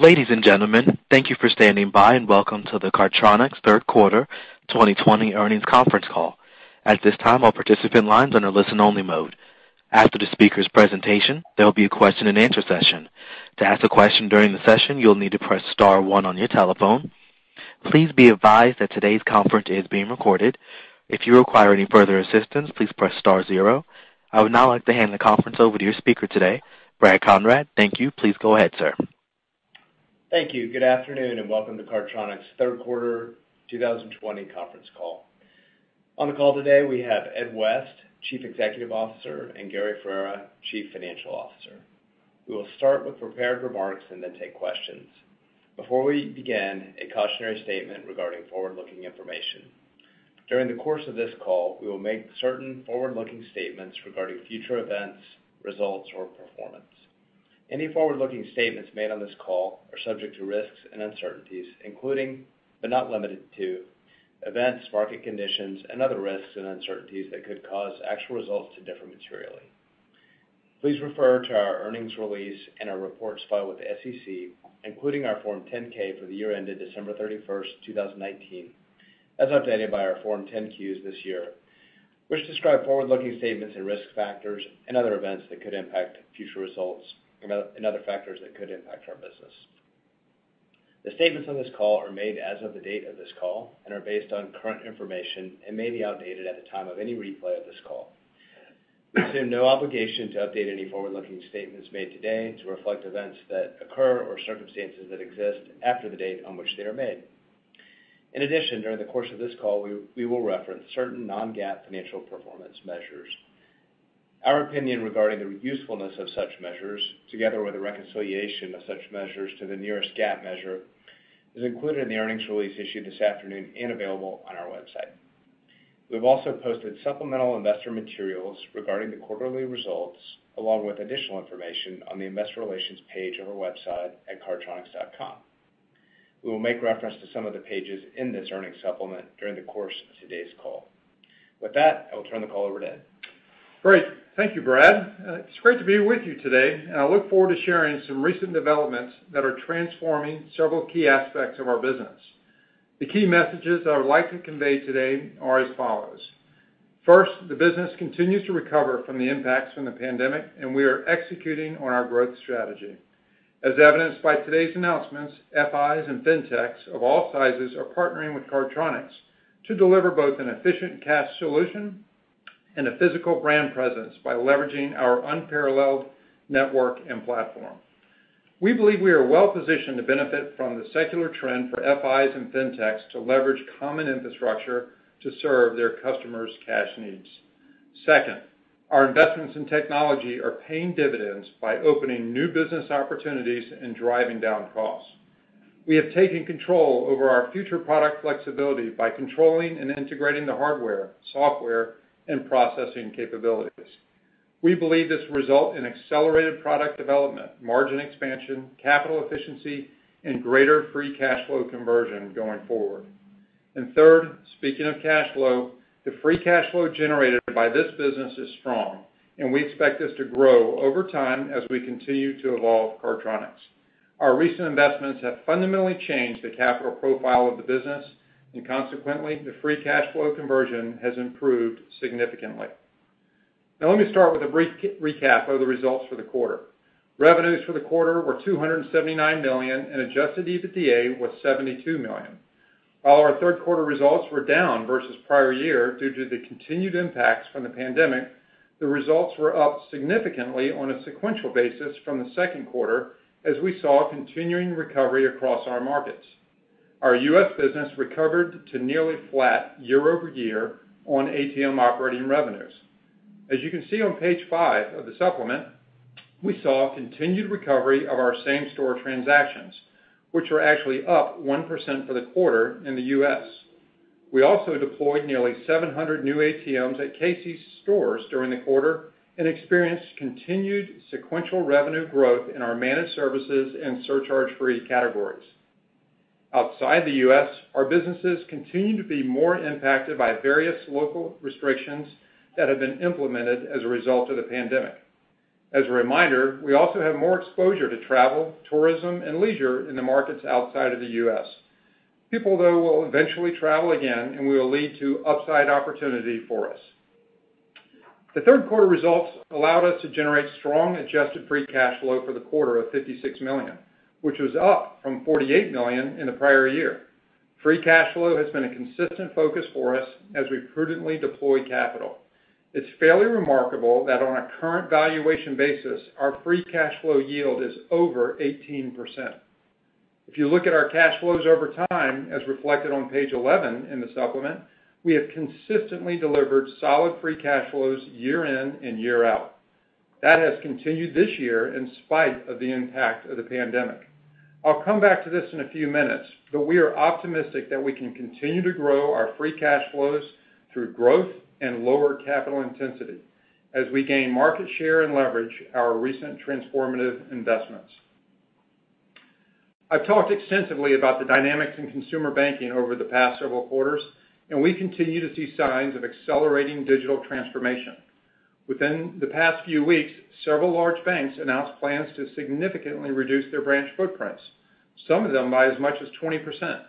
Ladies and gentlemen, thank you for standing by, and welcome to the Cardtronics third quarter 2020 earnings conference call. At this time, all participant lines are in a listen-only mode. After the speaker's presentation, there will be a question and answer session. To ask a question during the session, you'll need to press star one on your telephone. Please be advised that today's conference is being recorded. If you require any further assistance, please press star zero. I would now like to hand the conference over to your speaker today, Brad Conrad. Thank you. Please go ahead, sir. Thank you. Good afternoon, and welcome to Cardtronics' third quarter 2020 conference call. On the call today, we have Ed West, Chief Executive Officer, and Gary Ferrera, Chief Financial Officer. We will start with prepared remarks and then take questions. Before we begin, a cautionary statement regarding forward-looking information. During the course of this call, we will make certain forward-looking statements regarding future events, results, or performance. Any forward-looking statements made on this call are subject to risks and uncertainties, including, but not limited to, events, market conditions, and other risks and uncertainties that could cause actual results to differ materially. Please refer to our earnings release and our reports filed with the SEC, including our Form 10-K for the year ended December 31st, 2019, as updated by our Form 10-Qs this year, which describe forward-looking statements and risk factors and other events that could impact future results and other factors that could impact our business. The statements on this call are made as of the date of this call and are based on current information and may be outdated at the time of any replay of this call. We assume no obligation to update any forward-looking statements made today to reflect events that occur or circumstances that exist after the date on which they are made. In addition, during the course of this call, we will reference certain non-GAAP financial performance measures. Our opinion regarding the usefulness of such measures, together with a reconciliation of such measures to the nearest GAAP measure, is included in the earnings release issued this afternoon and available on our website. We've also posted supplemental investor materials regarding the quarterly results, along with additional information on the investor relations page of our website at cardtronics.com. We will make reference to some of the pages in this earnings supplement during the course of today's call. With that, I will turn the call over to Ed. Great. Thank you, Brad. Uh, it's great to be with you today, and I look forward to sharing some recent developments that are transforming several key aspects of our business. The key messages I would like to convey today are as follows. First, the business continues to recover from the impacts from the pandemic, and we are executing on our growth strategy. As evidenced by today's announcements, FIs and fintechs of all sizes are partnering with Cardtronics to deliver both an efficient cash solution and a physical brand presence by leveraging our unparalleled network and platform. We believe we are well-positioned to benefit from the secular trend for FIs and fintechs to leverage common infrastructure to serve their customers' cash needs. Second, our investments in technology are paying dividends by opening new business opportunities and driving down costs. We have taken control over our future product flexibility by controlling and integrating the hardware, software, and processing capabilities. We believe this will result in accelerated product development, margin expansion, capital efficiency, and greater free cash flow conversion going forward. Third, speaking of cash flow, the free cash flow generated by this business is strong, and we expect this to grow over time as we continue to evolve Cardtronics. Our recent investments have fundamentally changed the capital profile of the business, and consequently, the free cash flow conversion has improved significantly. Now let me start with a brief recap of the results for the quarter. Revenues for the quarter were 279 million, and adjusted EBITDA was 72 million. While our third quarter results were down versus prior year due to the continued impacts from the pandemic, the results were up significantly on a sequential basis from the second quarter as we saw continuing recovery across our markets. Our U.S. business recovered to nearly flat year-over-year on ATM operating revenues. As you can see on page five of the supplement, we saw continued recovery of our same-store transactions, which were actually up 1% for the quarter in the U.S. We also deployed nearly 700 new ATMs at Casey's stores during the quarter and experienced continued sequential revenue growth in our managed services and surcharge-free categories. Outside the U.S., our businesses continue to be more impacted by various local restrictions that have been implemented as a result of the pandemic. As a reminder, we also have more exposure to travel, tourism, and leisure in the markets outside of the U.S. People, though, will eventually travel again, and we will lead to upside opportunity for us. The third quarter results allowed us to generate strong adjusted free cash flow for the quarter of $56 million, which was up from 48 million in the prior year. Free cash flow has been a consistent focus for us as we prudently deploy capital. It's fairly remarkable that on a current valuation basis, our free cash flow yield is over 18%. If you look at our cash flows over time, as reflected on page 11 in the supplement, we have consistently delivered solid free cash flows year in and year out. That has continued this year in spite of the impact of the pandemic. I'll come back to this in a few minutes, but we are optimistic that we can continue to grow our free cash flows through growth and lower capital intensity as we gain market share and leverage our recent transformative investments. I've talked extensively about the dynamics in consumer banking over the past several quarters, and we continue to see signs of accelerating digital transformation. Within the past few weeks, several large banks announced plans to significantly reduce their branch footprints, some of them by as much as 20%.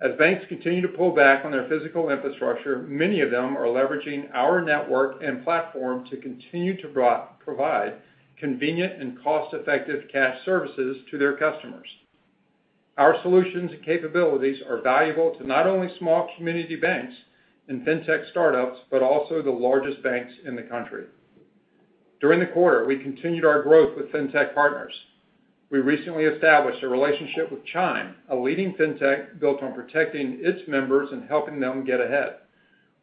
As banks continue to pull back on their physical infrastructure, many of them are leveraging our network and platform to continue to provide convenient and cost-effective cash services to their customers. Our solutions and capabilities are valuable to not only small community banks and fintech startups, but also the largest banks in the country. During the quarter, we continued our growth with fintech partners. We recently established a relationship with Chime, a leading fintech built on protecting its members and helping them get ahead.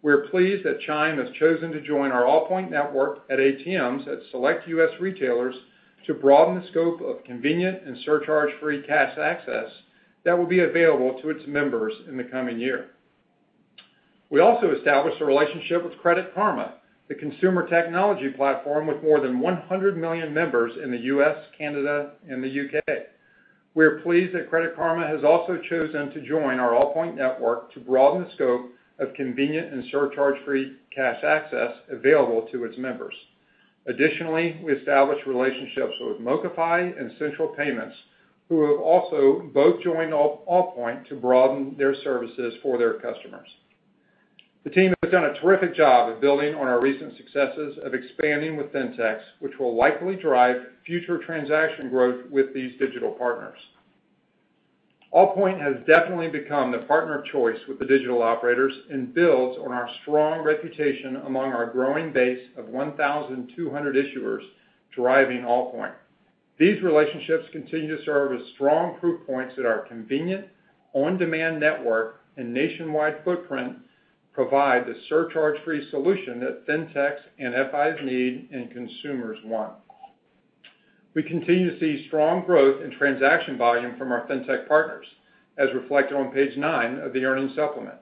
We're pleased that Chime has chosen to join our Allpoint network at ATMs at select U.S. retailers to broaden the scope of convenient and surcharge-free cash access that will be available to its members in the coming year. We also established a relationship with Credit Karma, the consumer technology platform with more than 100 million members in the U.S., Canada, and the U.K. We are pleased that Credit Karma has also chosen to join our Allpoint network to broaden the scope of convenient and surcharge-free cash access available to its members. Additionally, we established relationships with MoCaFi and Central Payments, who have also both joined Allpoint to broaden their services for their customers. The team has done a terrific job of building on our recent successes of expanding with fintechs, which will likely drive future transaction growth with these digital partners. Allpoint has definitely become the partner of choice with the digital operators and builds on our strong reputation among our growing base of 1,200 issuers driving Allpoint. These relationships continue to serve as strong proof points that our convenient, on-demand network and nationwide footprint provide the surcharge-free solution that fintechs and FIs need and consumers want. We continue to see strong growth in transaction volume from our fintech partners, as reflected on page nine of the earnings supplement.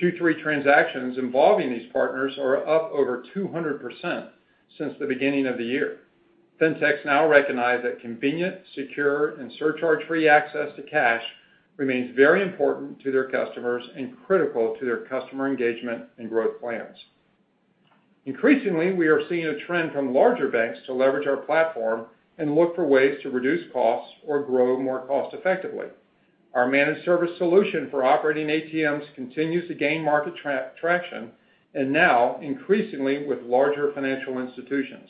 Q3 transactions involving these partners are up over 200% since the beginning of the year. Fintechs now recognize that convenient, secure, and surcharge-free access to cash remains very important to their customers and critical to their customer engagement and growth plans. Increasingly, we are seeing a trend from larger banks to leverage our platform and look for ways to reduce costs or grow more cost-effectively. Our managed service solution for operating ATMs continues to gain market traction, and now increasingly with larger financial institutions.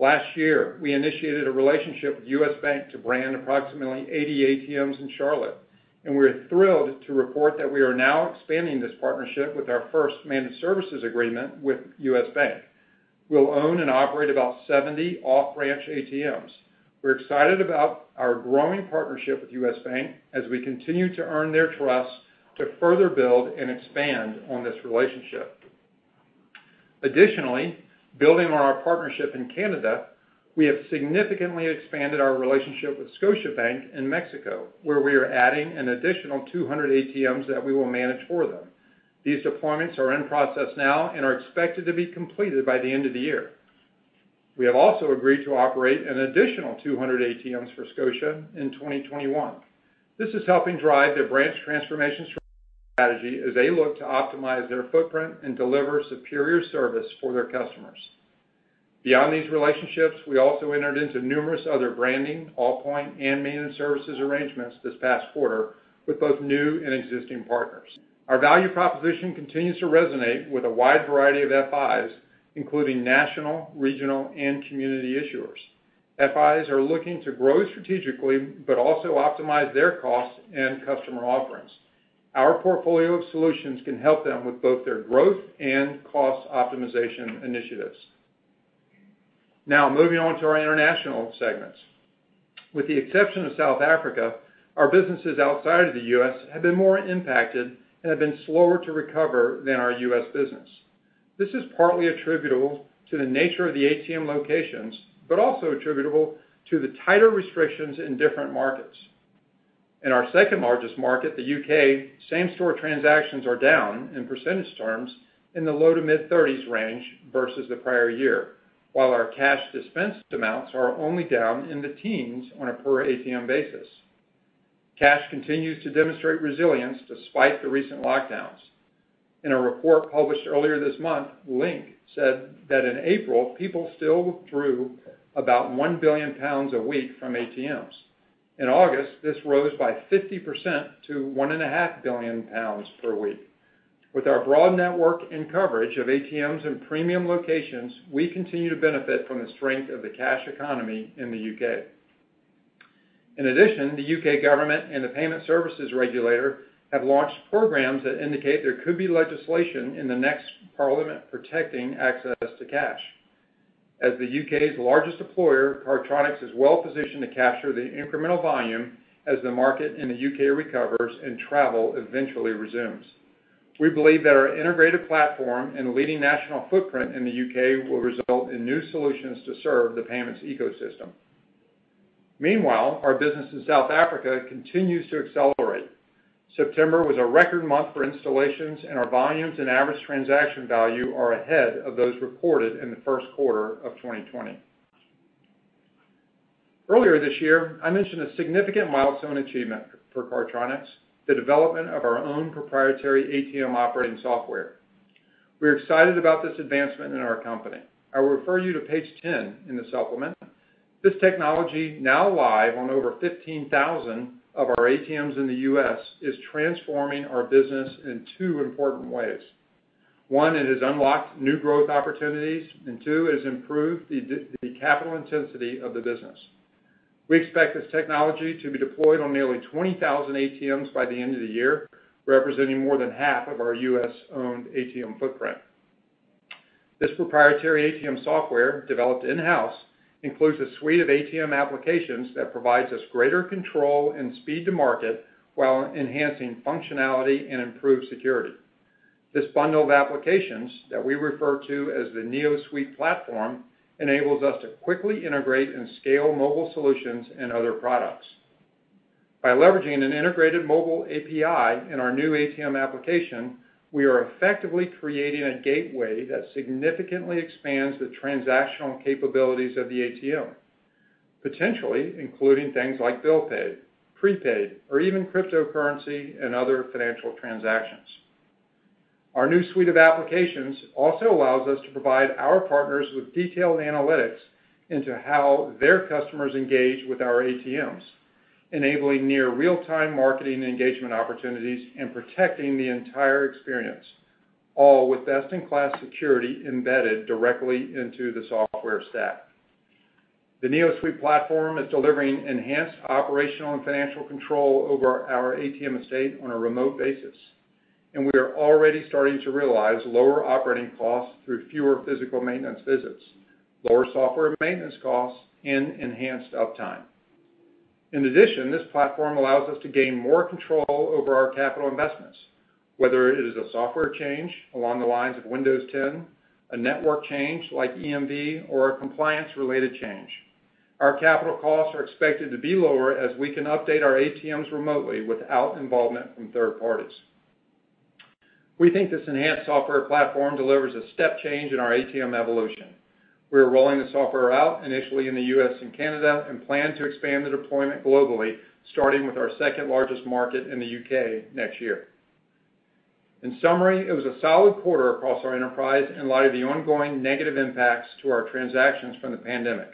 Last year, we initiated a relationship with U.S. Bank to brand approximately 80 ATMs in Charlotte, and we're thrilled to report that we are now expanding this partnership with our first managed services agreement with U.S. Bank. We'll own and operate about 70 off-branch ATMs. We're excited about our growing partnership with U.S. Bank as we continue to earn their trust to further build and expand on this relationship. Additionally, building on our partnership in Canada, we have significantly expanded our relationship with Scotiabank in Mexico, where we are adding an additional 200 ATMs that we will manage for them. These deployments are in process now and are expected to be completed by the end of the year. We have also agreed to operate an additional 200 ATMs for Scotia in 2021. This is helping drive their branch transformation strategy as they look to optimize their footprint and deliver superior service for their customers. Beyond these relationships, we also entered into numerous other branding, Allpoint, and maintenance services arrangements this past quarter with both new and existing partners. Our value proposition continues to resonate with a wide variety of FIs, including national, regional, and community issuers. FIs are looking to grow strategically, but also optimize their costs and customer offerings. Our portfolio of solutions can help them with both their growth and cost optimization initiatives. Now, moving on to our international segments. With the exception of South Africa, our businesses outside of the U.S. have been more impacted and have been slower to recover than our U.S. business. This is partly attributable to the nature of the ATM locations, but also attributable to the tighter restrictions in different markets. In our second-largest market, the U.K., same-store transactions are down in percentage terms in the low to mid-30s range versus the prior year, while our cash dispensed amounts are only down in the teens on a per ATM basis. Cash continues to demonstrate resilience despite the recent lockdowns. In a report published earlier this month, Link said that in April, people still withdrew about 1 billion pounds a week from ATMs. In August, this rose by 50% to 1.5 billion pounds per week. With our broad network and coverage of ATMs in premium locations, we continue to benefit from the strength of the cash economy in the U.K. In addition, the U.K. government and the Payment Services Regulator have launched programs that indicate there could be legislation in the next parliament protecting access to cash. As the U.K.'s largest employer, Cardtronics is well-positioned to capture the incremental volume as the market in the U.K. recovers and travel eventually resumes. We believe that our integrated platform and leading national footprint in the U.K. will result in new solutions to serve the payments ecosystem. Meanwhile, our business in South Africa continues to accelerate. September was a record month for installations, and our volumes and average transaction value are ahead of those reported in the first quarter of 2020. Earlier this year, I mentioned a significant milestone achievement for Cardtronics, the development of our own proprietary ATM operating software. We're excited about this advancement in our company. I will refer you to page 10 in the supplement. This technology, now live on over 15,000 of our ATMs in the U.S., is transforming our business in two important ways. One, it has unlocked new growth opportunities, and two, it has improved the capital intensity of the business. We expect this technology to be deployed on nearly 20,000 ATMs by the end of the year, representing more than half of our U.S.-owned ATM footprint. This proprietary ATM software, developed in-house, includes a suite of ATM applications that provides us greater control and speed to market while enhancing functionality and improved security. This bundle of applications, that we refer to as the NeoSuite platform, enables us to quickly integrate and scale mobile solutions and other products. By leveraging an integrated mobile API in our new ATM application, we are effectively creating a gateway that significantly expands the transactional capabilities of the ATM, potentially including things like bill pay, prepaid, or even cryptocurrency and other financial transactions. Our new suite of applications also allows us to provide our partners with detailed analytics into how their customers engage with our ATMs, enabling near real-time marketing engagement opportunities and protecting the entire experience, all with best-in-class security embedded directly into the software stack. The NeoSuite platform is delivering enhanced operational and financial control over our ATM estate on a remote basis, and we are already starting to realize lower operating costs through fewer physical maintenance visits, lower software maintenance costs, and enhanced uptime. In addition, this platform allows us to gain more control over our capital investments, whether it is a software change along the lines of Windows 10, a network change like EMV, or a compliance-related change. Our capital costs are expected to be lower as we can update our ATMs remotely without involvement from third parties. We think this enhanced software platform delivers a step change in our ATM evolution. We are rolling the software out initially in the U.S. and Canada and plan to expand the deployment globally, starting with our second-largest market in the U.K. next year. In summary, it was a solid quarter across our enterprise in light of the ongoing negative impacts to our transactions from the pandemic.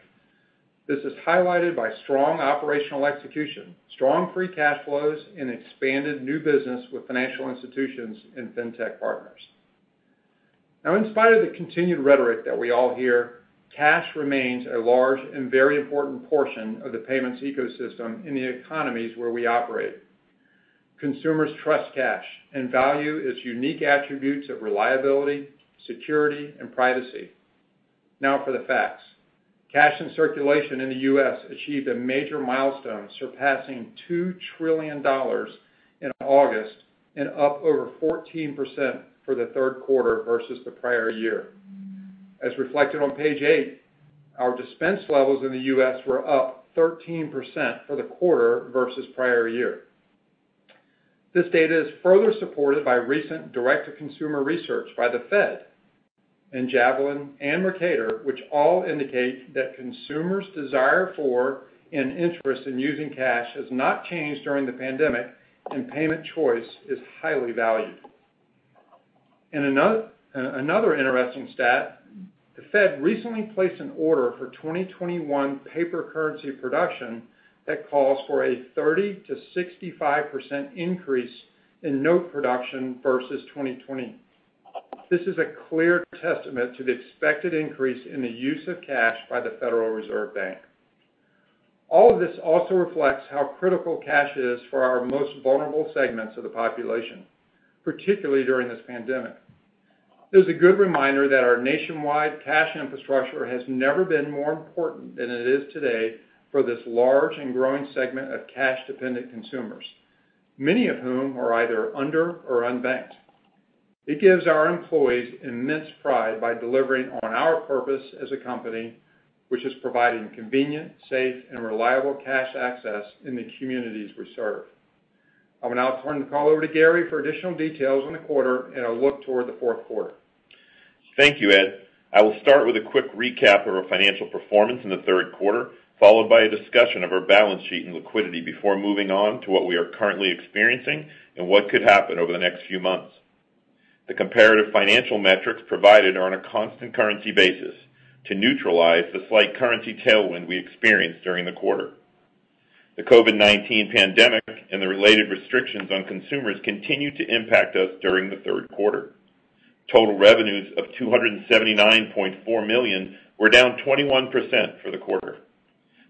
This is highlighted by strong operational execution, strong free cash flows, and expanded new business with financial institutions and fintech partners. Now, in spite of the continued rhetoric that we all hear, cash remains a large and very important portion of the payments ecosystem in the economies where we operate. Consumers trust cash and value its unique attributes of reliability, security, and privacy. Now for the facts. Cash in circulation in the U.S. achieved a major milestone, surpassing $2 trillion in August and up over 14% for the third quarter versus the prior year. As reflected on page eight, our dispense levels in the U.S. were up 13% for the quarter versus prior year. This data is further supported by recent direct-to-consumer research by the Fed and Javelin and Mercator, which all indicate that consumers' desire for and interest in using cash has not changed during the pandemic, and payment choice is highly valued. And another interesting stat, the Fed recently placed an order for 2021 paper currency production that calls for a 30%-65% increase in note production versus 2020. This is a clear testament to the expected increase in the use of cash by the Federal Reserve Bank. All of this also reflects how critical cash is for our most vulnerable segments of the population, particularly during this pandemic. It is a good reminder that our nationwide cash infrastructure has never been more important than it is today for this large and growing segment of cash-dependent consumers, many of whom are either under or unbanked. It gives our employees immense pride by delivering on our purpose as a company, which is providing convenient, safe, and reliable cash access in the communities we serve. I will now turn the call over to Gary for additional details on the quarter and a look toward the fourth quarter. Thank you, Ed. I will start with a quick recap of our financial performance in the third quarter, followed by a discussion of our balance sheet and liquidity before moving on to what we are currently experiencing and what could happen over the next few months. The comparative financial metrics provided are on a constant currency basis to neutralize the slight currency tailwind we experienced during the quarter. The COVID-19 pandemic and the related restrictions on consumers continued to impact us during the third quarter. Total revenues of 279.4 million were down 21% for the quarter.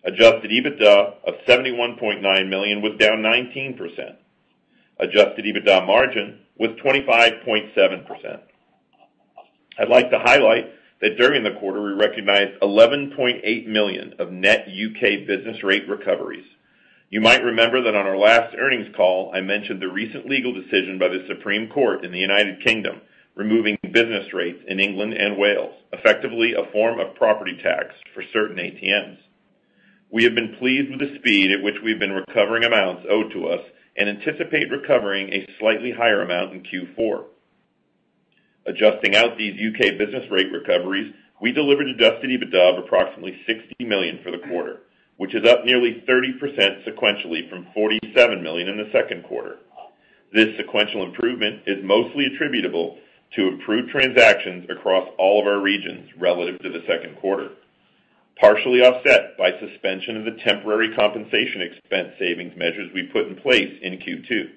Adjusted EBITDA of 71.9 million was down 19%. Adjusted EBITDA margin was 25.7%. I'd like to highlight that during the quarter, we recognized 11.8 million of net U.K. business rate recoveries. You might remember that on our last earnings call, I mentioned the recent legal decision by the Supreme Court in the United Kingdom, removing business rates in England and Wales, effectively a form of property tax for certain ATMs. We have been pleased with the speed at which we've been recovering amounts owed to us and anticipate recovering a slightly higher amount in Q4. Adjusting out these U.K. business rate recoveries, we delivered adjusted EBITDA of approximately 60 million for the quarter, which is up nearly 30% sequentially from 47 million in the second quarter. This sequential improvement is mostly attributable to improved transactions across all of our regions relative to the second quarter, partially offset by suspension of the temporary compensation expense savings measures we put in place in Q2.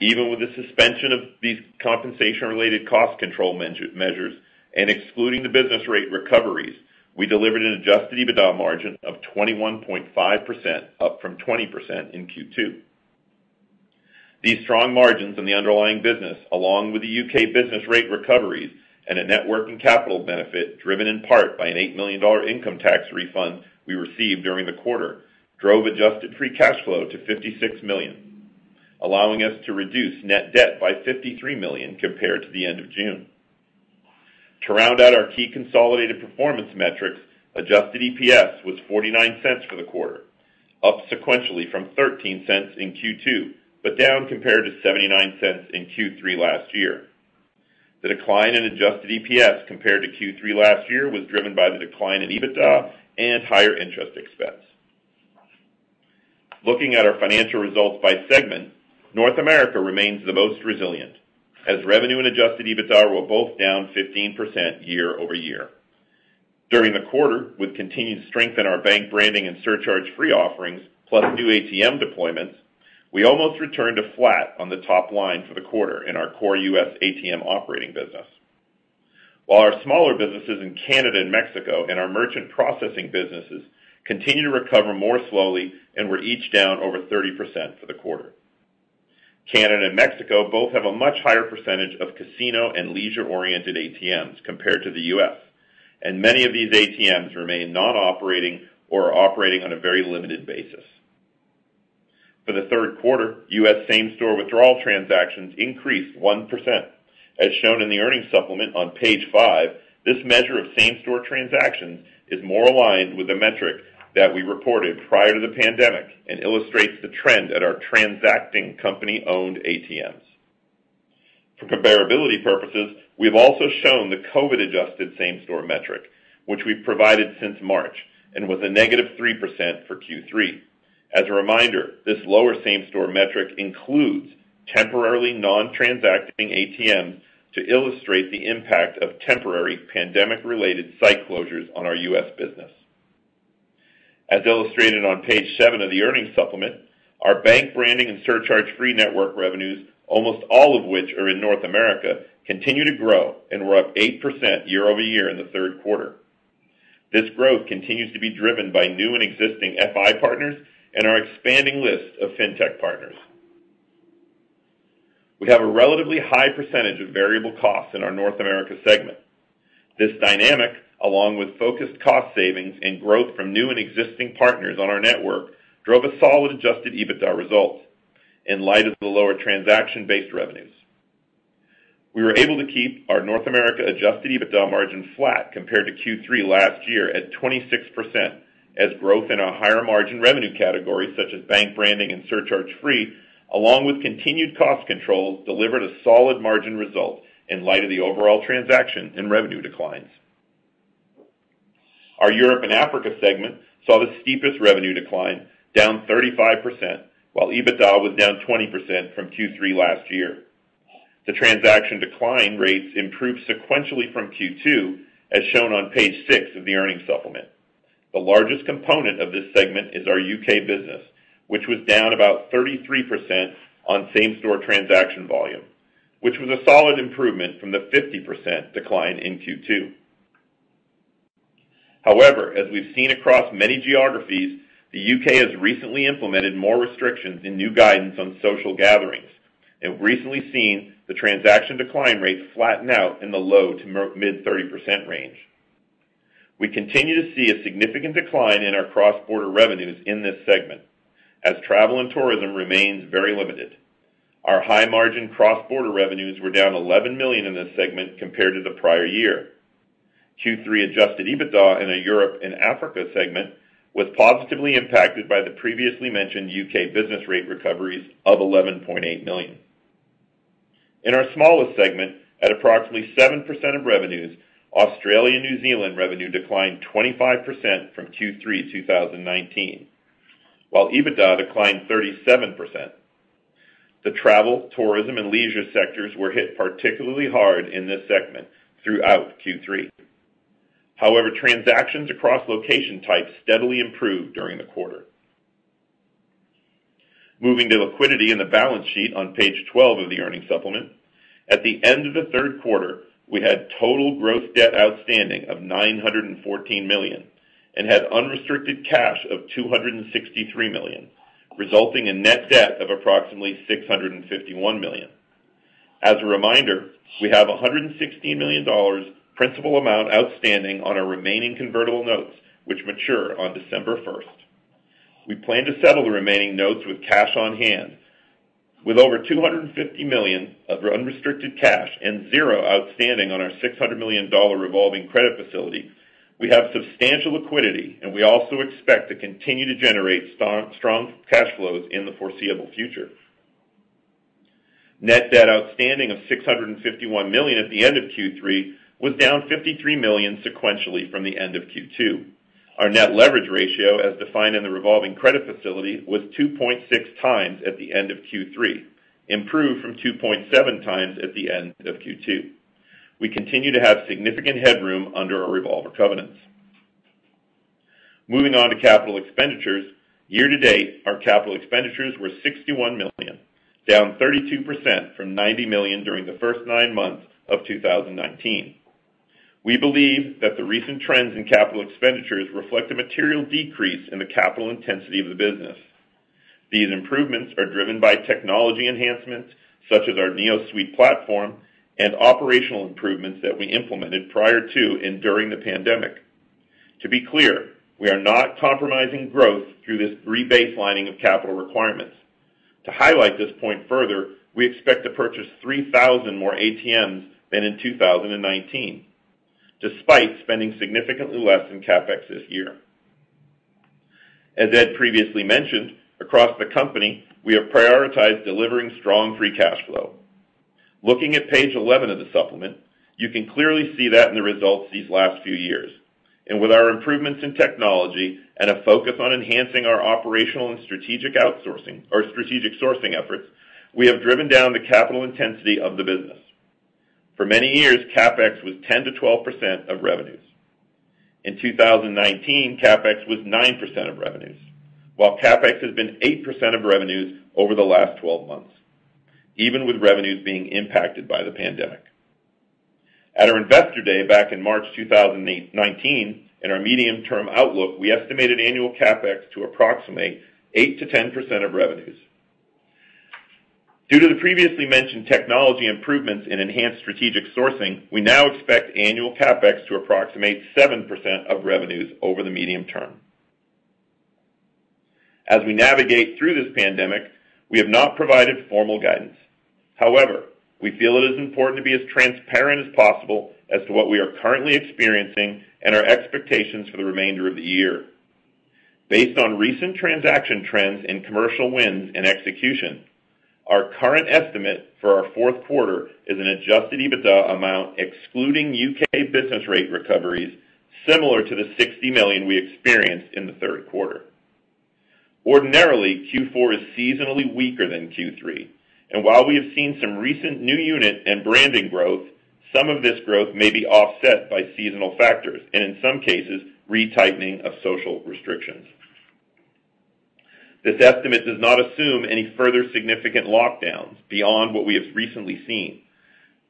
Even with the suspension of these compensation-related cost control measures and excluding the business rate recoveries, we delivered an adjusted EBITDA margin of 21.5%, up from 20% in Q2. These strong margins in the underlying business, along with the U.K. business rate recoveries and a net working capital benefit driven in part by an $8 million income tax refund we received during the quarter, drove adjusted free cash flow to 56 million, allowing us to reduce net debt by 53 million compared to the end of June. To round out our key consolidated performance metrics, adjusted EPS was $0.49 for the quarter, up sequentially from $0.13 in Q2, but down compared to $0.79 in Q3 last year. The decline in adjusted EPS compared to Q3 last year was driven by the decline in EBITDA and higher interest expense. Looking at our financial results by segment, North America remains the most resilient. as revenue and adjusted EBITDA were both down 15% year-over-year. During the quarter, with continued strength in our bank branding and surcharge-free offerings, plus new ATM deployments, we almost returned to flat on the top line for the quarter in our core U.S. ATM operating business. While our smaller businesses in Canada and Mexico and our merchant processing businesses continue to recover more slowly and were each down over 30% for the quarter. Canada and Mexico both have a much higher percentage of casino and leisure-oriented ATMs compared to the U.S., and many of these ATMs remain non-operating or are operating on a very limited basis. For the third quarter, U.S. same-store withdrawal transactions increased 1%. As shown in the earnings supplement on page five, this measure of same-store transactions is more aligned with the metric that we reported prior to the pandemic and illustrates the trend at our transacting company-owned ATMs. For comparability purposes, we've also shown the COVID-adjusted same-store metric, which we've provided since March and was a -3% for Q3. As a reminder, this lower same-store metric includes temporarily non-transacting ATMs to illustrate the impact of temporary pandemic-related site closures on our U.S. business. As illustrated on page seven of the earnings supplement, our bank branding and surcharge-free network revenues, almost all of which are in North America, continue to grow and were up 8% year-over-year in the third quarter. This growth continues to be driven by new and existing FI partners and our expanding list of fintech partners. We have a relatively high percentage of variable costs in our North America segment. This dynamic, along with focused cost savings and growth from new and existing partners on our network, drove a solid adjusted EBITDA result in light of the lower transaction-based revenues. We were able to keep our North America adjusted EBITDA margin flat compared to Q3 last year at 26%, as growth in our higher margin revenue categories, such as bank branding and surcharge-free, along with continued cost controls, delivered a solid margin result in light of the overall transaction and revenue declines. Our Europe and Africa segment saw the steepest revenue decline, down 35%, while EBITDA was down 20% from Q3 last year. The transaction decline rates improved sequentially from Q2, as shown on page six of the earnings supplement. The largest component of this segment is our U.K. business, which was down about 33% on same-store transaction volume, which was a solid improvement from the 50% decline in Q2. However, as we've seen across many geographies, the U.K. has recently implemented more restrictions and new guidance on social gatherings, and we've recently seen the transaction decline rate flatten out in the low to mid 30% range. We continue to see a significant decline in our cross-border revenues in this segment, as travel and tourism remains very limited. Our high-margin cross-border revenues were down 11 million in this segment compared to the prior year. Q3 adjusted EBITDA in our Europe and Africa segment was positively impacted by the previously mentioned U.K. business rate recoveries of 11.8 million. In our smallest segment, at approximately 7% of revenues, Australia New Zealand revenue declined 25% from Q3 2019, while EBITDA declined 37%. The travel, tourism, and leisure sectors were hit particularly hard in this segment throughout Q3. However, transactions across location types steadily improved during the quarter. Moving to liquidity in the balance sheet on page 12 of the earnings supplement. At the end of the third quarter, we had total gross debt outstanding of 914 million and had unrestricted cash of 263 million, resulting in net debt of approximately 651 million. As a reminder, we have $116 million principal amount outstanding on our remaining convertible notes, which mature on December 1st. We plan to settle the remaining notes with cash on hand. With over 250 million of unrestricted cash and zero outstanding on our $600 million revolving credit facility, we have substantial liquidity, and we also expect to continue to generate strong cash flows in the foreseeable future. Net debt outstanding of 651 million at the end of Q3 was down 53 million sequentially from the end of Q2. Our net leverage ratio, as defined in the revolving credit facility, was 2.6x at the end of Q3, improved from 2.7x at the end of Q2. We continue to have significant headroom under our revolver covenants. Moving on to capital expenditures. Year to date, our capital expenditures were 61 million, down 32% from 90 million during the first nine months of 2019. We believe that the recent trends in capital expenditures reflect a material decrease in the capital intensity of the business. These improvements are driven by technology enhancements, such as our NeoSuite platform and operational improvements that we implemented prior to and during the pandemic. To be clear, we are not compromising growth through this rebaselining of capital requirements. To highlight this point further, we expect to purchase 3,000 more ATMs than in 2019, despite spending significantly less in CapEx this year. As Ed previously mentioned, across the company, we have prioritized delivering strong free cash flow. Looking at page 11 of the supplement, you can clearly see that in the results these last few years. And With our improvements in technology and a focus on enhancing our operational and strategic outsourcing or strategic sourcing efforts, we have driven down the capital intensity of the business. For many years, CapEx was 10%-12% of revenues. In 2019, CapEx was 9% of revenues, while CapEx has been 8% of revenues over the last 12 months, even with revenues being impacted by the pandemic. At our Investor Day back in March 2019, in our medium-term outlook, we estimated annual CapEx to approximate 8%-10% of revenues. Due to the previously mentioned technology improvements in enhanced strategic sourcing, we now expect annual CapEx to approximate 7% of revenues over the medium term. As we navigate through this pandemic, we have not provided formal guidance. However, we feel it is important to be as transparent as possible as to what we are currently experiencing and our expectations for the remainder of the year. Based on recent transaction trends in commercial wins and execution, our current estimate for our fourth quarter is an adjusted EBITDA amount excluding U.K. business rate recoveries, similar to the 60 million we experienced in the third quarter. Ordinarily, Q4 is seasonally weaker than Q3, and while we have seen some recent new unit and branding growth, some of this growth may be offset by seasonal factors, and in some cases, retightening of social restrictions. This estimate does not assume any further significant lockdowns beyond what we have recently seen.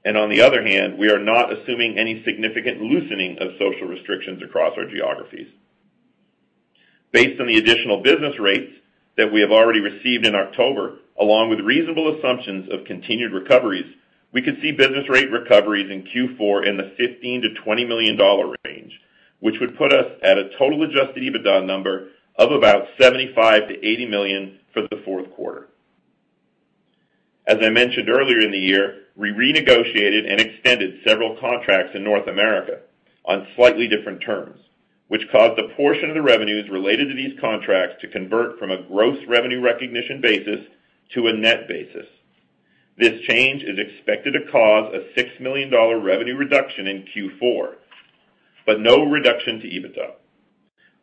And on the other hand, we are not assuming any significant loosening of social restrictions across our geographies. Based on the additional business rates that we have already received in October, along with reasonable assumptions of continued recoveries, we could see business rate recoveries in Q4 in the $15 million-$20 million range, which would put us at a total adjusted EBITDA number of about $75 million-$80 million for the fourth quarter. As I mentioned earlier in the year, we renegotiated and extended several contracts in North America on slightly different terms, which caused a portion of the revenues related to these contracts to convert from a gross revenue recognition basis to a net basis. This change is expected to cause a $6 million revenue reduction in Q4, but no reduction to EBITDA.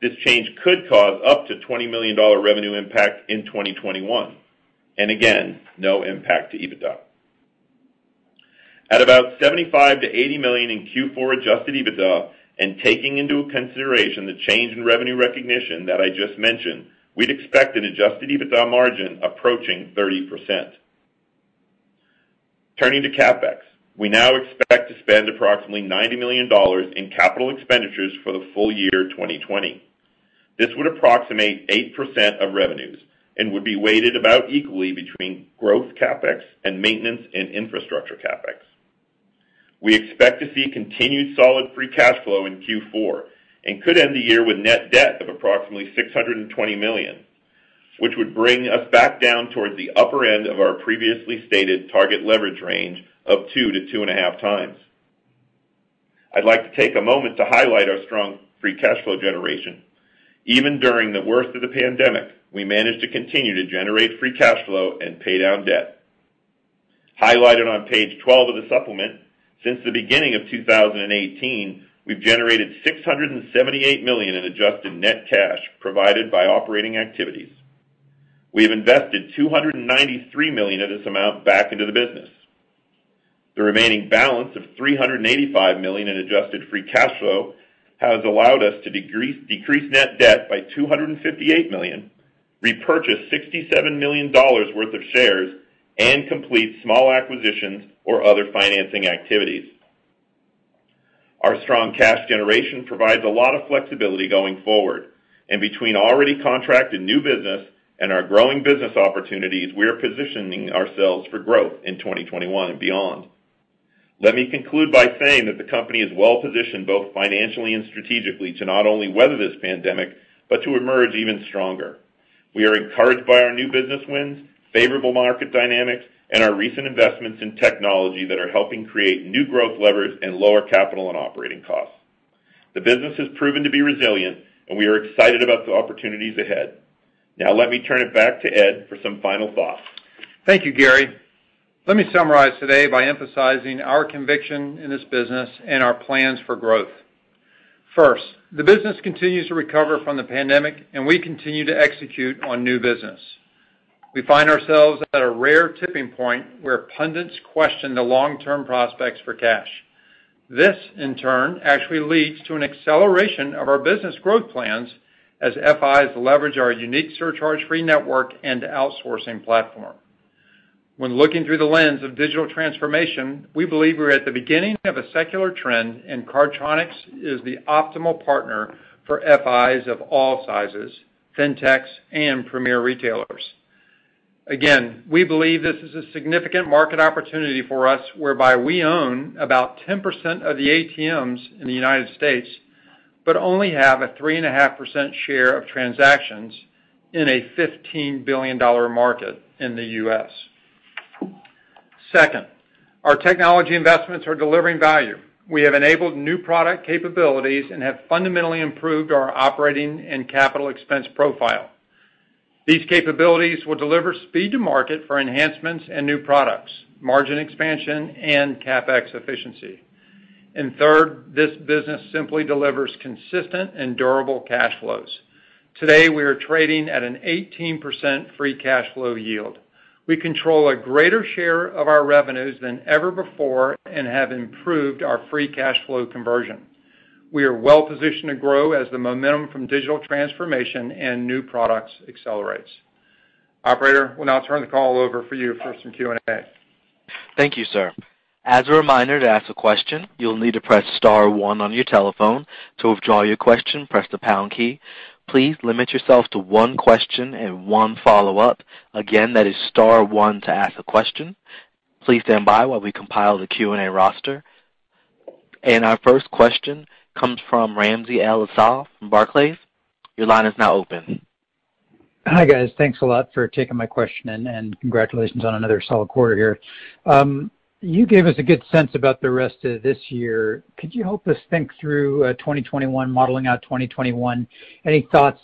This change could cause up to $20 million revenue impact in 2021, and again, no impact to EBITDA. At about $75 million-$80 million in Q4 adjusted EBITDA, and taking into consideration the change in revenue recognition that I just mentioned, we'd expect an adjusted EBITDA margin approaching 30%. Turning to CapEx. We now expect to spend approximately $90 million in capital expenditures for the full year 2020. This would approximate 8% of revenues and would be weighted about equally between growth CapEx and maintenance and infrastructure CapEx. We expect to see continued solid free cash flow in Q4 and could end the year with net debt of approximately 620 million, which would bring us back down towards the upper end of our previously stated target leverage range of 2x-2.5x. I'd like to take a moment to highlight our strong free cash flow generation. Even during the worst of the pandemic, we managed to continue to generate free cash flow and pay down debt. Highlighted on page 12 of the supplement, since the beginning of 2018, we've generated 678 million in adjusted net cash provided by operating activities. we have invested 293 million of this amount back into the business. The remaining balance of 385 million in adjusted free cash flow has allowed us to decrease net debt by 258 million, repurchase $67 million worth of shares, and complete small acquisitions or other financing activities. Our strong cash generation provides a lot of flexibility going forward. And between already contracted new business and our growing business opportunities, we are positioning ourselves for growth in 2021 and beyond. Let me conclude by saying that the company is well-positioned, both financially and strategically, to not only weather this pandemic, but to emerge even stronger. We are encouraged by our new business wins, favorable market dynamics, and our recent investments in technology that are helping create new growth levers and lower capital and operating costs. The business has proven to be resilient, and we are excited about the opportunities ahead. Now let me turn it back to Ed for some final thoughts. Thank you, Gary. Let me summarize today by emphasizing our conviction in this business and our plans for growth. First, the business continues to recover from the pandemic, and we continue to execute on new business. We find ourselves at a rare tipping point where pundits question the long-term prospects for cash. This, in turn, actually leads to an acceleration of our business growth plans as FIs leverage our unique surcharge-free network and outsourcing platform. When looking through the lens of digital transformation, we believe we're at the beginning of a secular trend, and Cardtronics is the optimal partner for FIs of all sizes, fintechs, and premier retailers. Again, we believe this is a significant market opportunity for us, whereby we own about 10% of the ATMs in the United States, but only have a 3.5% share of transactions in a $15 billion market in the U.S. Second, our technology investments are delivering value. We have enabled new product capabilities and have fundamentally improved our operating and capital expense profile. These capabilities will deliver speed to market for enhancements and new products, margin expansion, and CapEx efficiency. Third, this business simply delivers consistent and durable cash flows. Today, we are trading at an 18% free cash flow yield. We control a greater share of our revenues than ever before and have improved our free cash flow conversion. We are well-positioned to grow as the momentum from digital transformation and new products accelerates. Operator, we'll now turn the call over for you for some Q&A. Thank you, sir. As a reminder, to ask a question, you'll need to press star one on your telephone. To withdraw your question, press the pound key. Please limit yourself to one question and one follow-up. Again, that is star one to ask a question. Please stand by while we compile the Q&A roster. And Our first question comes from Ramsey El-Assal from Barclays. Your line is now open. Hi, guys. Thanks a lot for taking my question, and congratulations on another solid quarter here. Um, You gave us a good sense about the rest of this year. Could you help us think through uh, 2021, modeling out 2021? Any thoughts,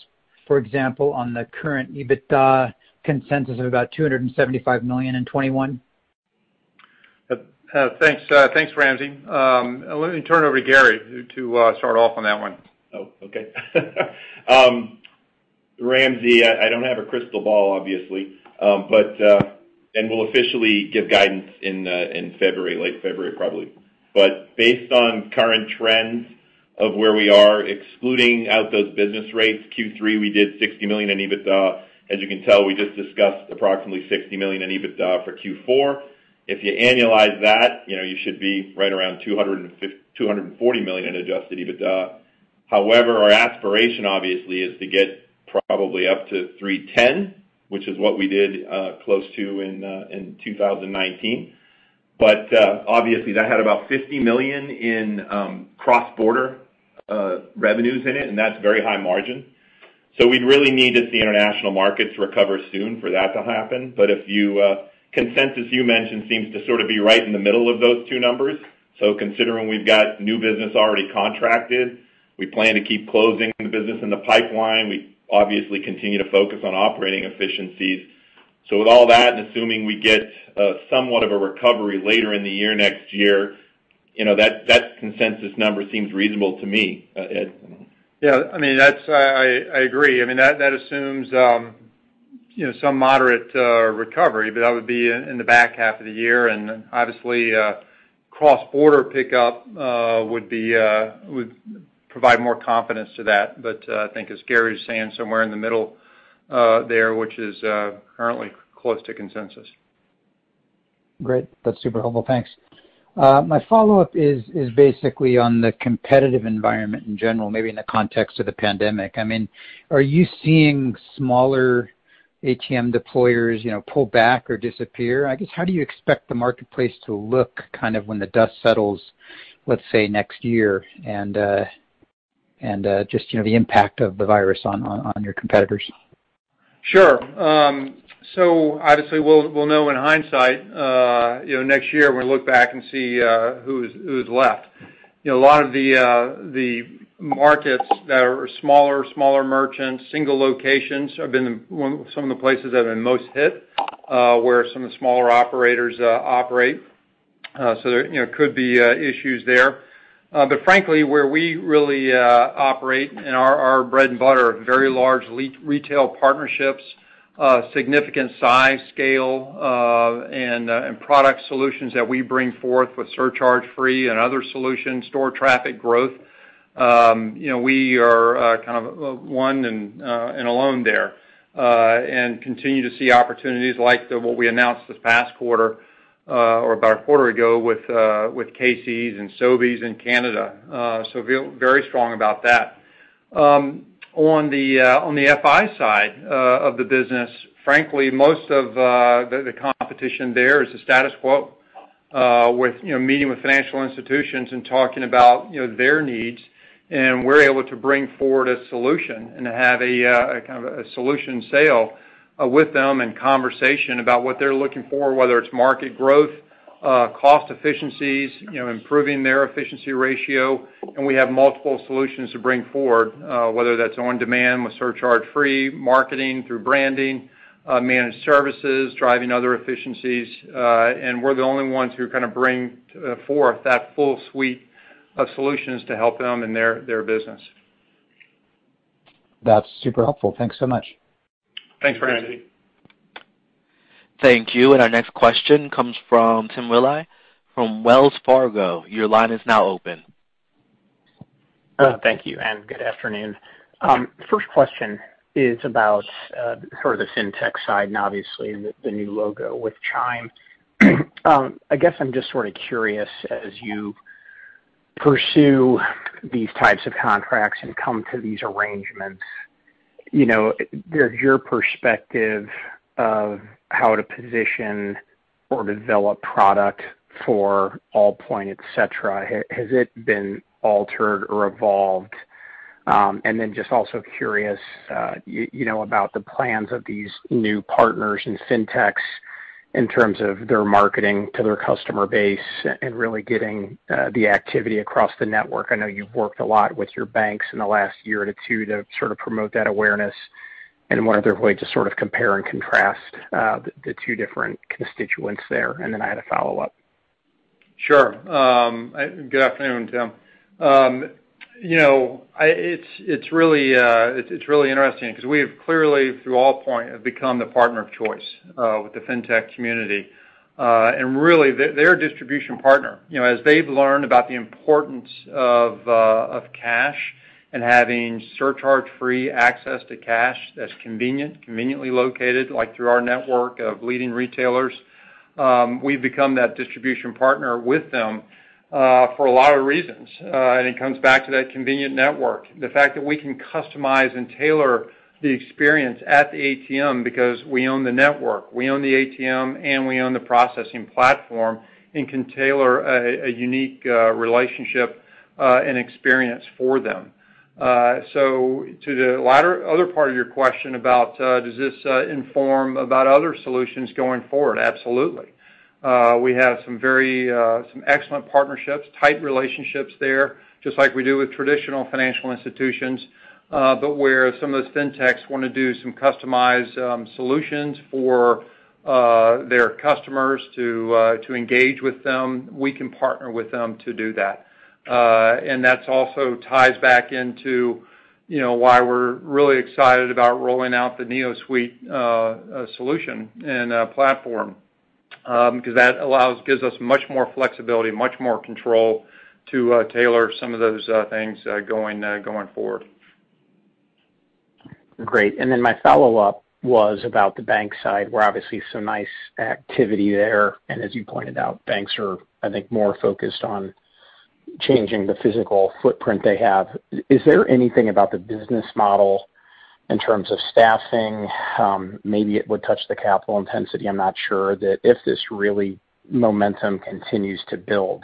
for example, on the current EBITDA consensus of about 275 million in 2021? Uh, uh, thanks, thanks Ramsey. Um, let me turn it over to Gary to start off on that one. Oh, okay. Um, Ramsey, I don't have a crystal ball, obviously. Um, And we'll officially give guidance uh, in February, late February, probably. But based on current trends of where we are, excluding out those business rates, Q3, we did 60 million in EBITDA. As you can tell, we just discussed approximately 60 million in EBITDA for Q4. If you annualize that, you know, you should be right around 240 million in adjusted EBITDA. However, our aspiration, obviously, is to get probably up to $310 million, which is what we did uh, close to in uh, 2019. Uh, obviously, that had about 50 million in um, cross-border revenues in it, and that's very high margin. So we'd really need to see international markets recover soon for that to happen. But if you uh consensus you mentioned seems to sort of be right in the middle of those two numbers. So considering we've got new business already contracted, we plan to keep closing the business in the pipeline. We obviously continue to focus on operating efficiencies. So with all that, and assuming we get uh, somewhat of a recovery later in the year, next year, you know, that that consensus number seems reasonable to me. Uh, Ed? Yeah, I mean that's uh I agree. I mean that assumes um you know some moderate uh, recovery, but that would be in the back half of the year. And obviously, cross-border pickup would be would provide more confidence to that. But uh, I think as Gary is saying, somewhere in the middle uh, there, which is uh, currently close to consensus. Great. That's super helpful. Thanks. My follow-up is basically on the competitive environment in general, maybe in the context of the pandemic. I mean, are you seeing smaller ATM deployers you know, pull back or disappear? I guess, how do you expect the marketplace to look kind of when the dust settles, let's say, next year, and just you know the impact of the virus on your competitors? Sure. Um so obviously, we'll know in hindsight uh you know, next year when we look back and see who's left. You know, a lot of the markets that are smaller smaller merchants, single locations, have been some of the places that have been most hit, where some of the smaller operators operate. Uh so there you know could be issues there. But frankly, where we really uh operate and our bread and butter, very large retail partnerships, uh significant size, scale, uh and product solutions that we bring forth with surcharge-free and other solutions, store traffic growth. Um, you know, we are kind of one and uh alone there, Uh and continue to see opportunities like what we announced this past quarter, Uh, or about a quarter ago with uh, with Casey's and Sobeys in Canada. Uh, feel very strong about that. Um, on the uh on the FI side of the business, frankly, most of the competition there is the status quo, with meeting with financial institutions and talking about their needs. And we're able to bring forward a solution and have a kind of a solution sale Uh, with them in conversation about what they're looking for, whether it's market growth, uh, cost efficiencies, you know, improving their efficiency ratio. And we have multiple solutions to bring forward, uh, whether that's on-demand with surcharge-free, marketing through branding, managed services, driving other efficiencies. Uh and we're the only ones who kind of bring forth that full suite of solutions to help them in their their business. That's super helpful. Thanks so much. Thanks, Ramsey. Thank you. And our next question comes from Tim Willi from Wells Fargo. Your line is now open. Uh, thank you, and good afternoon. Um, first question is about uh, sort of the fintech side and obviously the new logo with Chime. Um, I guess I'm just sort of curious, as you pursue these types of contracts and come to these arrangements, does your perspective of how to position or develop product for Allpoint, et cetera, has it been altered or evolved? Um, and then just also curious you know, about the plans of these new partners and fintechs in terms of their marketing to their customer base and really getting uh, the activity across the network. I know you've worked a lot with your banks in the last year to two to sort of promote that awareness, if there's way to sort of compare and contrast uh, the two different constituents there. And then I had a follow-up. Sure. Um, good afternoon, Tim. Um, You know, I it's really uh, it's really interesting because we have clearly, through Allpoint, have become the partner of choice uh, with the fintech community. Uh and really, they're a distribution partner. You know, as they've learned about the importance of uh, of cash and having surcharge-free access to cash that's convenient, conveniently located, like through our network of leading retailers, um, we've become that distribution partner with them for a lot of reasons. Uh and it comes back to that convenient network. The fact that we can customize and tailor the experience at the ATM because we own the network, we own the ATM, and we own the processing platform, and can tailor a unique uh relationship uh and experience for them. Uh so to the latter other part of your question about uh does this inform about other solutions going forward? Absolutely. We have some very uh some excellent partnerships, tight relationships there, just like we do with traditional financial institutions. Uh, but where some of those fintechs want to do some customized um solutions for uh their customers to uh to engage with them, we can partner with them to do that. That also ties back into you know why we're really excited about rolling out the NeoSuite uh, uh, solution and platform, Um, because that allows gives us much more flexibility, much more control to uh, tailor some of those uh, things uh, going going forward. Great. And then my follow-up was about the bank side, where obviously some nice activity there. And as you pointed out, banks are, I think, more focused on changing the physical footprint they have. Is there anything about the business model in terms of staffing, um, maybe it would touch the capital intensity, I'm not sure, that if this really momentum continues to build,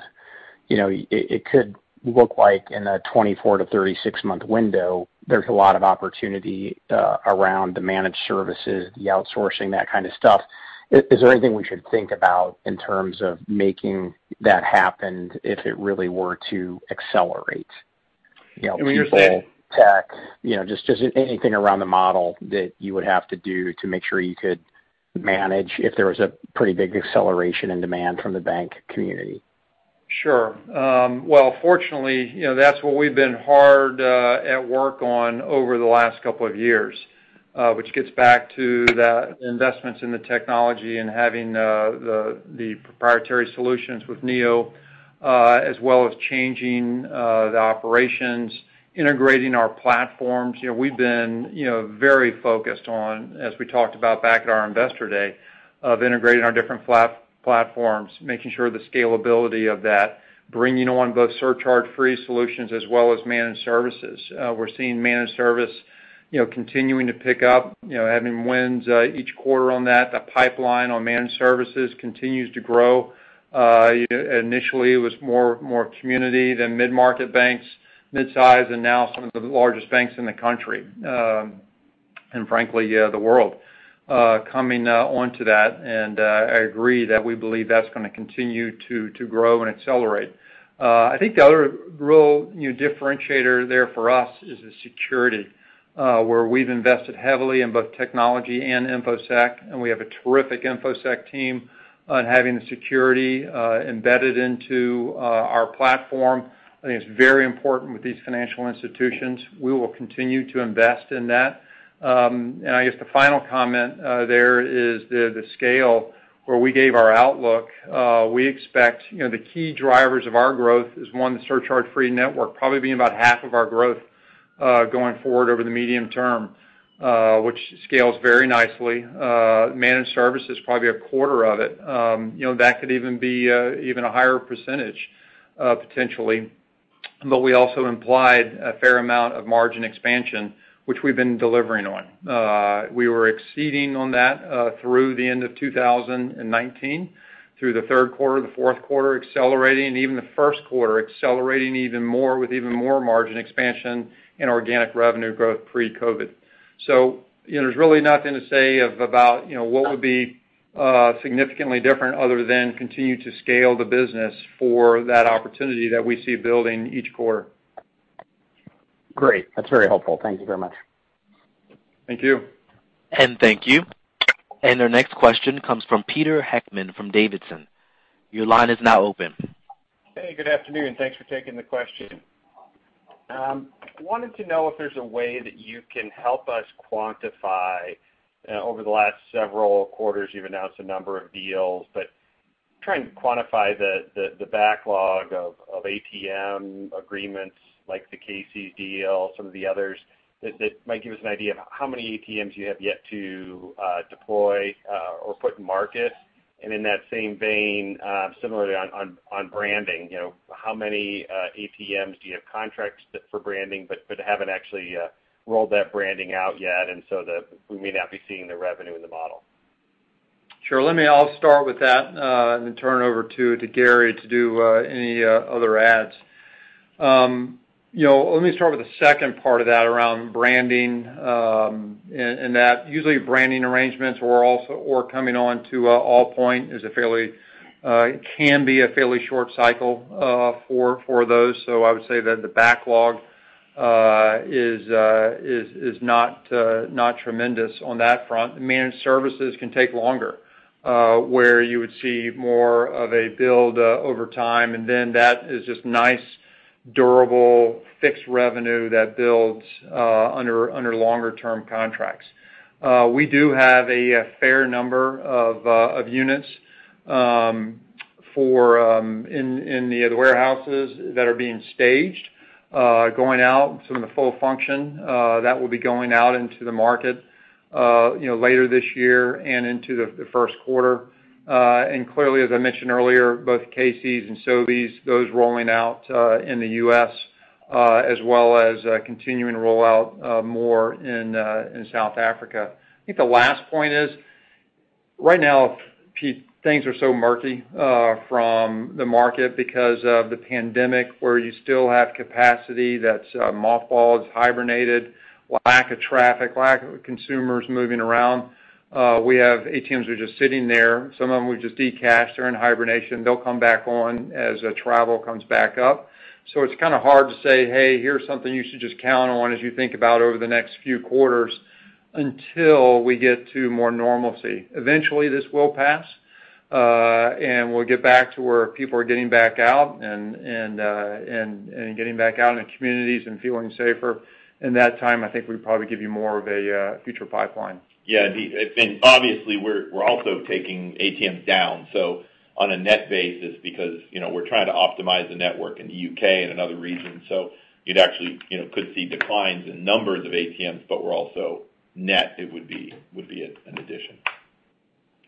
you know, it could look like in a 24-36 month window, there's a lot of opportunity uh, around the managed services, the outsourcing, that kind of stuff. Is there anything we should think about in terms of making that happen if it really were to accelerate? You're saying- People, tech, you know, just anything around the model that you would have to do to make sure you could manage if there was a pretty big acceleration in demand from the bank community. Sure. Um, well, fortunately, you know, that's what we've been hard uh, at work on over the last couple of years, uh, which gets back to the investments in the technology and having uh, the the proprietary solutions with Neo, as well as changing the operations, integrating our platforms. You know, we've been you know, very focused on, as we talked about back at our Investor Day, of integrating our different platforms, making sure the scalability of that, bringing on both surcharge-free solutions as well as managed services. Uh, we're seeing managed service you know, continuing to pick up, you know, having wins uh, each quarter on that. The pipeline on managed services continues to grow. Uh, initially, it was more more community than mid-market banks, mid-size, and now some of the largest banks in the country, and frankly, the world, uh coming onto that. And uh I agree that we believe that's going to continue to to grow and accelerate. Uh I think the other real differentiator there for us is the security, uh where we've invested heavily in both technology and InfoSec, and we have a terrific InfoSec team on having the security uh embedded into uh our platform. I think it's very important with these financial institutions. We will continue to invest in that. Um and I guess the final comment uh, there is the scale where we gave our outlook. Uh, we expect you know, the key drivers of our growth is, one, the surcharge-free network probably being about half of our growth uh, going forward over the medium term, which scales very nicely. Managed service is probably a quarter of it. Um, you know, that could even be even a higher percentage, potentially. But we also implied a fair amount of margin expansion, which we've been delivering on. Uh, we were exceeding on that uh, through the end of 2019, through the third quarter, the fourth quarter, accelerating, even the first quarter accelerating even more with even more margin expansion and organic revenue growth pre-COVID. So there's really nothing to say of about you know what would be Uh, significantly different other than continue to scale the business for that opportunity that we see building each quarter. Great. That's very helpful. Thank you very much. Thank you. And thank you. And our next question comes from Peter Heckmann from Davidson. Your line is now open. Hey, good afternoon. And thanks for taking the question. Um, wanted to know if there's a way that you can help us quantify, Uh, over the last several quarters, you've announced a number of deals, but trying to quantify the backlog of ATM agreements like the Casey's deal, some of the others, that might give us an idea of how many ATMs you have yet to uh, deploy uh, or put in market. And in that same vein, um, similarly on branding, you know, how many ATMs do you have contracts for branding but haven't actually rolled that branding out yet, and so that we may not be seeing the revenue in the model? Sure. Let me. I'll start with that, uh, and then turn over to Gary to do uh, any uh, other adds. Um, you know, let me start with the second part of that around branding, um, and that usually branding arrangements or also or coming on to Allpoint is a fairly can be a fairly short cycle for for those. So I would say that the backlog is uh is is not uh not tremendous on that front. Managed services can take longer, uh where you would see more of a build over time, and then that is just nice durable fixed revenue that builds uh under under longer-term contracts. Uh we do have a fair number of uh of units um for um in in the warehouses that are being staged, going out, some of the full function uh that will be going out into the market uh you know later this year and into the first quarter. Uh and clearly, as I mentioned earlier, both Casey's and Sobeys, those rolling out uh in the U.S., uh as well as continuing to roll out more in uh in South Africa. I think the last point is, right now, Pete, things are so murky uh, from the market because of the pandemic, where you still have capacity that's uh, mothballed, hibernated, lack of traffic, lack of consumers moving around. Uh, we have ATMs that are just sitting there. Some of them we've just de-cashed. They're in hibernation. They'll come back on as travel comes back up. So it's kind of hard to say, "Hey, here's something you should just count on as you think about over the next few quarters," until we get to more normalcy. Eventually, this will pass, we'll get back to where people are getting back out and uh and and getting back out in communities and feeling safer. In that time, I think we'd probably give you more of a future pipeline. Yeah. And obviously, we're we're also taking ATMs down, so on a net basis, because you know we're trying to optimize the network in the U.K. and in other regions. You'd actually you know, could see declines in numbers of ATMs, but we're also net, it would be would be an addition.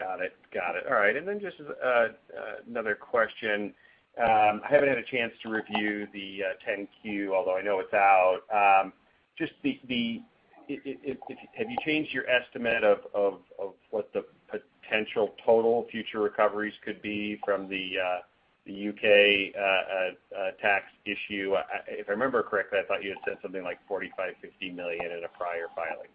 Got it. Got it. All right. And then just uh, uh, another question. Um, I haven't had a chance to review the uh, 10-Q, although I know it's out. Um, just the the have you changed your estimate of what the potential total future recoveries could be from the U.K. tax issue? If I remember correctly, I thought you had said something like $45 million-$50 million in a prior filing.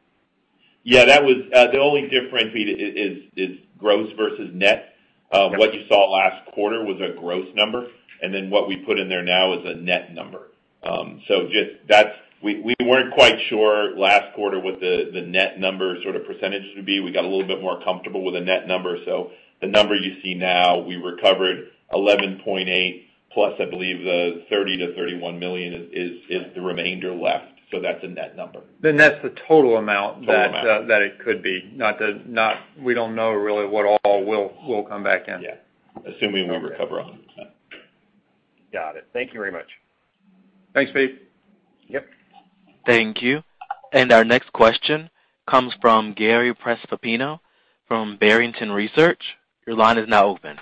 Yeah. That was the only difference, is gross versus net. What you saw last quarter was a gross number, and then what we put in there now is a net number. Um so just that's we weren't quite sure last quarter what the net number sort of percentages would be. We got a little bit more comfortable with the net number. So the number you see now, we recovered $11.8 plus, I believe, the $30 million-$31 million is the remainder left. So that's a net number. Then that's the total amount. Total amount. Uh, that it could be. Not the not we don't know really what all will will come back in. Yeah. Assuming we recover 100%. Got it. Thank you very much. Thanks, Pete. Yep. Thank you. And our next question comes from Gary Prestopino from Barrington Research. Your line is now open.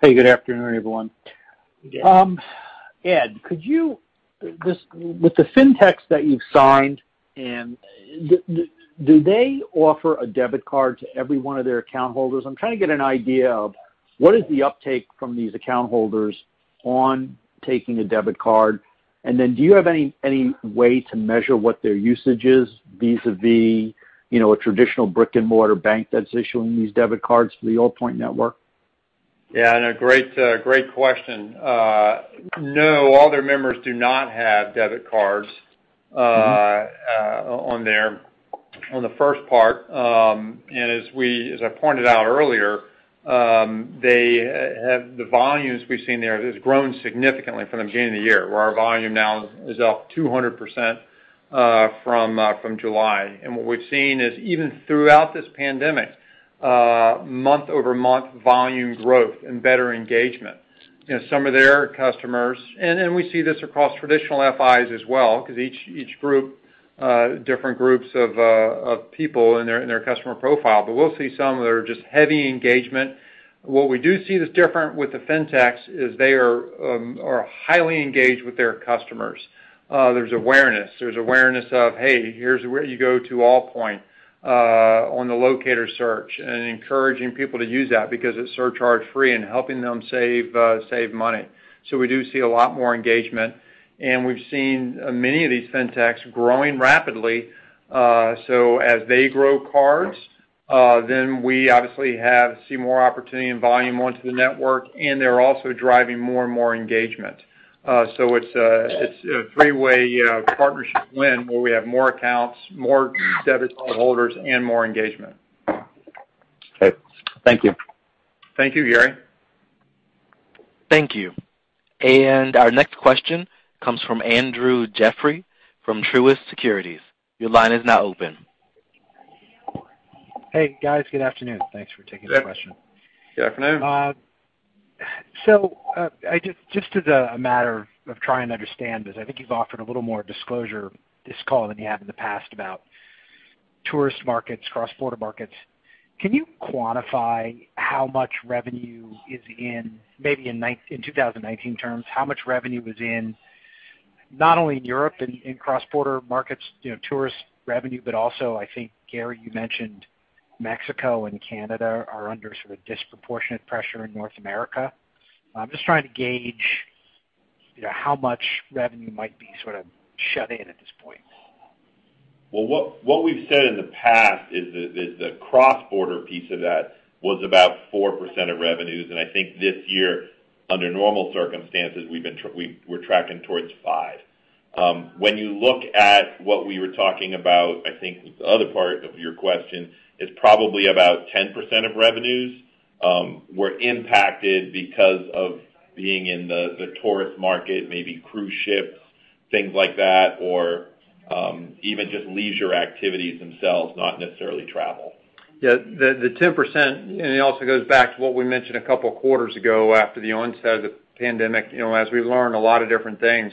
Hey, good afternoon, everyone. Yeah. Um, Ed, with the fintechs that you've signed, and do they offer a debit card to every one of their account holders? I'm trying to get an idea of what is the uptake from these account holders on taking a debit card. And then do you have any any way to measure what their usage is vis-a-vis you know, a traditional brick-and-mortar bank that's issuing these debit cards for the Allpoint network? Yeah, no, great uh great question. Uh no, all their members do not have debit cards uh uh on there on the first part. Um and as we as I pointed out earlier, um they have the volumes we've seen there has grown significantly from the beginning of the year, where our volume now is up 200% uh from uh from July. And what we've seen is even throughout this pandemic, month-over-month volume growth and better engagement. You know, some of their customers, and we see this across traditional FIs as well, because each each group, uh different groups of uh of people in their in their customer profile. But we'll see some that are just heavy engagement. What we do see that's different with the fintechs is they are um are highly engaged with their customers. Uh there's awareness. There's awareness of, hey, here's where you go to Allpoint on the locator search, and encouraging people to use that because it's surcharge-free and helping them save uh save money. So we do see a lot more engagement, and we've seen many of these fintechs growing rapidly. Uh so as they grow cards, uh then we obviously have see more opportunity and volume onto the network, and they're also driving more and more engagement. Uh, so, uh, it's a three-way uh, partnership win where we have more accounts, more debit card holders, and more engagement. Okay. Thank you. Thank you, Gary. Thank you. And our next question comes from Andrew Jeffrey from Truist Securities. Your line is now open. Hey, guys. Good afternoon. Thanks for taking the question. Good afternoon. Uh, just just as a matter of trying to understand this, I think you've offered a little more disclosure this call than you have in the past about tourist markets, cross-border markets. Can you quantify how much revenue is in, maybe in 2019 terms, how much revenue is in not only in Europe and in cross-border markets, you know, tourist revenue, but also, I think, Gary, you mentioned Mexico and Canada are under sort of disproportionate pressure in North America. I'm just trying to gauge how much revenue might be sort of shut in at this point. Well, what we've said in the past is that the cross-border piece of that was about 4% of revenues, and I think this year, under normal circumstances, we're tracking towards 5%. Um, when you look at what we were talking about, I think the other part of your question is probably about 10% of revenues um, were impacted because of being in the tourist market, maybe cruise ships, things like that, or um, even just leisure activities themselves, not necessarily travel. Yeah. The 10%, and it also goes back to what we mentioned a couple of quarters ago after the onset of the pandemic, you know, as we learned a lot of different things,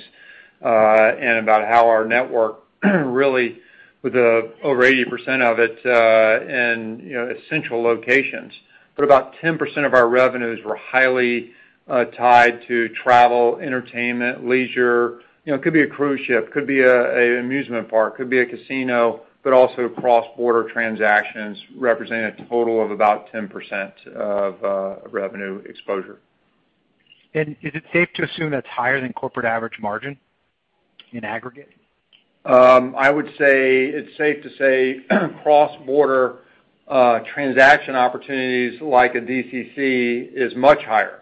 uh, and about how our network really, with uh, over 80% of it uh, in you know, essential locations. But about 10% of our revenues were highly uh, tied to travel, entertainment, leisure. You know, it could be a cruise ship, could be an amusement park, could be a casino, but also cross-border transactions representing a total of about 10% of revenue exposure. And is it safe to assume that's higher than corporate average margin in aggregate? Um, I would say it's safe to say cross-border uh, transaction opportunities like a DCC is much higher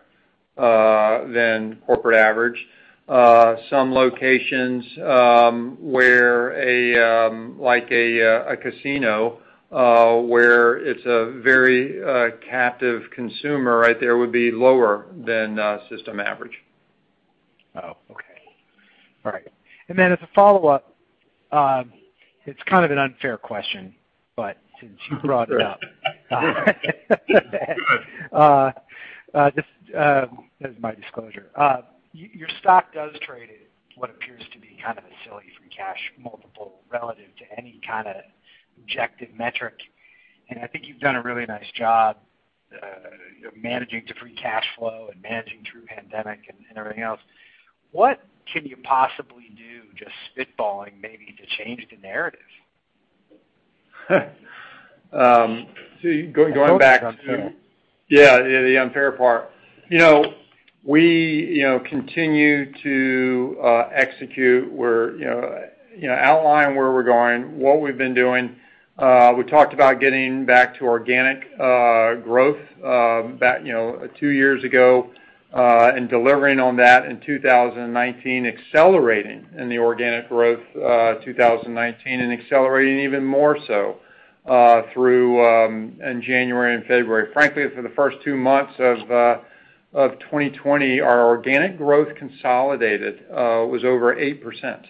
uh, than corporate average. Uh, some locations um, where a um, like a casino, where it's a very captive consumer right there would be lower than system average. Oh, okay. All right. And then as a follow-up, Uh, it's kind of an unfair question, but since you brought it up. Just as uh, uh, my disclosure. Your stock does trade at what appears to be kind of a silly free cash multiple relative to any kind of objective metric. And I think you've done a really nice job managing to free cash flow and managing through pandemic and everything else. What can you possibly do, just spitballing maybe, to change the narrative? Um, going back to- I hope it's unfair. Yeah, the unfair part. You know, we you know continue to uh, execute, We're you know you know outline where we're going, what we've been doing. Uh, we talked about getting back to organic uh, growth back you know two years ago, Uh, and delivering on that in 2019, accelerating in the organic growth uh, 2019, and accelerating even more so uh, through um, in January and February. Frankly, for the first two months of 2020, our organic growth consolidated was over 8%,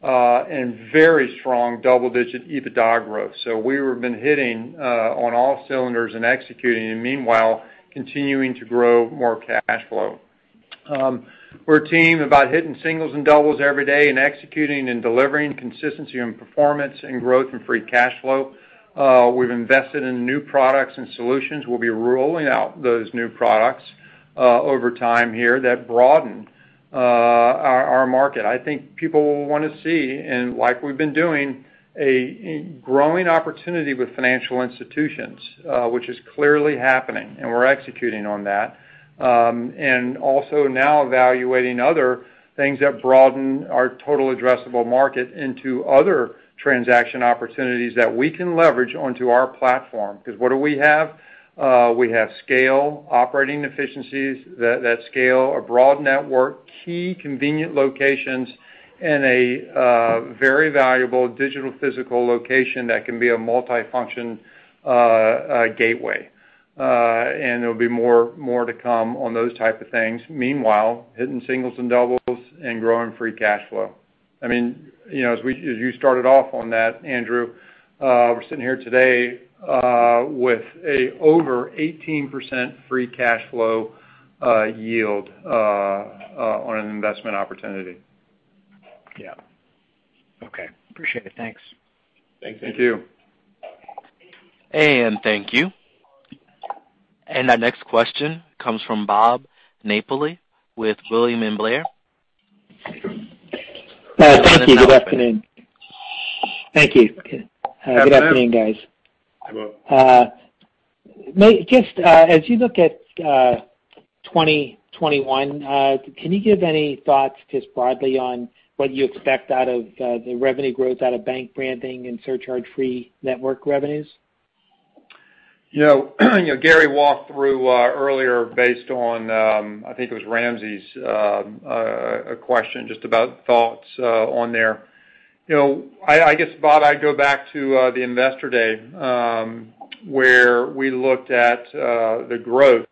and very strong double-digit EBITDA growth. So We've been hitting on all cylinders and executing, and meanwhile, continuing to grow more cash flow. Um, we're a team about hitting singles and doubles every day and executing and delivering consistency and performance and growth and free cash flow. Uh, we've invested in new products and solutions. We'll be rolling out those new products uh, over time here that broaden uh, our market. I think people will want to see, and like we've been doing, a growing opportunity with financial institutions, uh, which is clearly happening, and we're executing on that. Um, and also now evaluating other things that broaden our total addressable market into other transaction opportunities that we can leverage onto our platform. Because what do we have? Uh, we have scale, operating efficiencies that that scale, a broad network, key convenient locations, and a uh very valuable digital physical location that can be a multifunction uh uh gateway. Uh and there'll be more more to come on those type of things. Meanwhile, hitting singles and doubles and growing free cash flow. I mean, you know, as we as you started off on that, Andrew, uh we're sitting here today uh with a over 18% free cash flow uh yield uh, on an investment opportunity. Yeah. Okay. Appreciate it. Thanks. Thanks. Thank you. And thank you. And our next question comes from Bob Napoli with William and Blair. Uh, thank you. Good afternoon. Thank you. Good uh, afternoon, guys. Hi, Bob. Uh, just as you look at 2021, can you give any thoughts just broadly on what you expect out of uh, the revenue growth out of bank branding and surcharge-free network revenues? You know, you know, Gary walked through uh, earlier based on, um, I think it was Ramsey's uh, question, just about thoughts on there. You know, I guess, Bob, I'd go back to the Investor Day, um, where we looked at the growth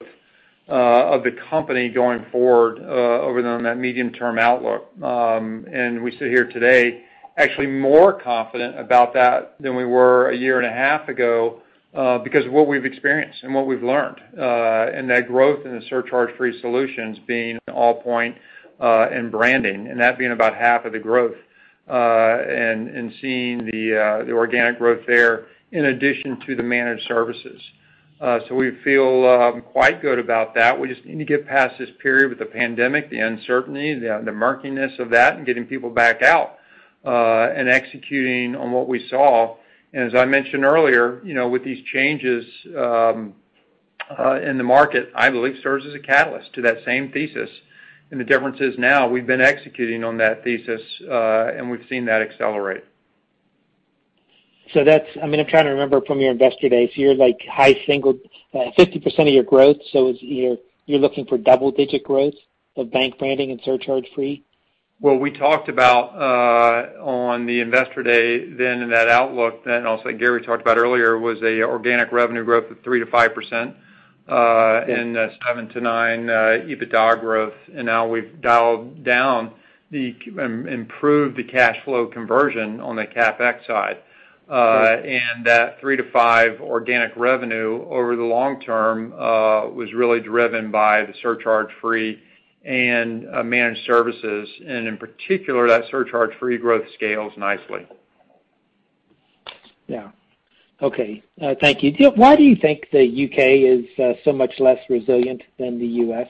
of the company going forward uh over that medium-term outlook. Um and we sit here today actually more confident about that than we were a year and a half ago uh because of what we've experienced and what we've learned. Uh and that growth in the surcharge-free solutions being Allpoint and branding, and that being about half of the growth, uh and and seeing the uh the organic growth there in addition to the managed services. We feel quite good about that. We just need to get past this period with the pandemic, the uncertainty, the the murkiness of that, and getting people back out uh and executing on what we saw. And as I mentioned earlier, you know, with these changes um uh in the market, I believe serves as a catalyst to that same thesis. And the difference is now we've been executing on that thesis, uh and we've seen that accelerate. I'm trying to remember from your Investor Day, so you're like high single, uh, 50% of your growth, so you're looking for double-digit growth of bank branding and surcharge-free? Well, we talked about uh, on the Investor Day then in that outlook, then also Gary talked about earlier, was a organic revenue growth of 3%-5%, and 7%-9% EBITDA growth. And now we've dialed down, the improved the cash flow conversion on the CapEx side. That 3%-5% organic revenue over the long term uh, was really driven by the surcharge-free and uh, managed services. And in particular, that surcharge-free growth scales nicely. Yeah. Okay. Uh, thank you. Why do you think the U.K. is so much less resilient than the U.S.?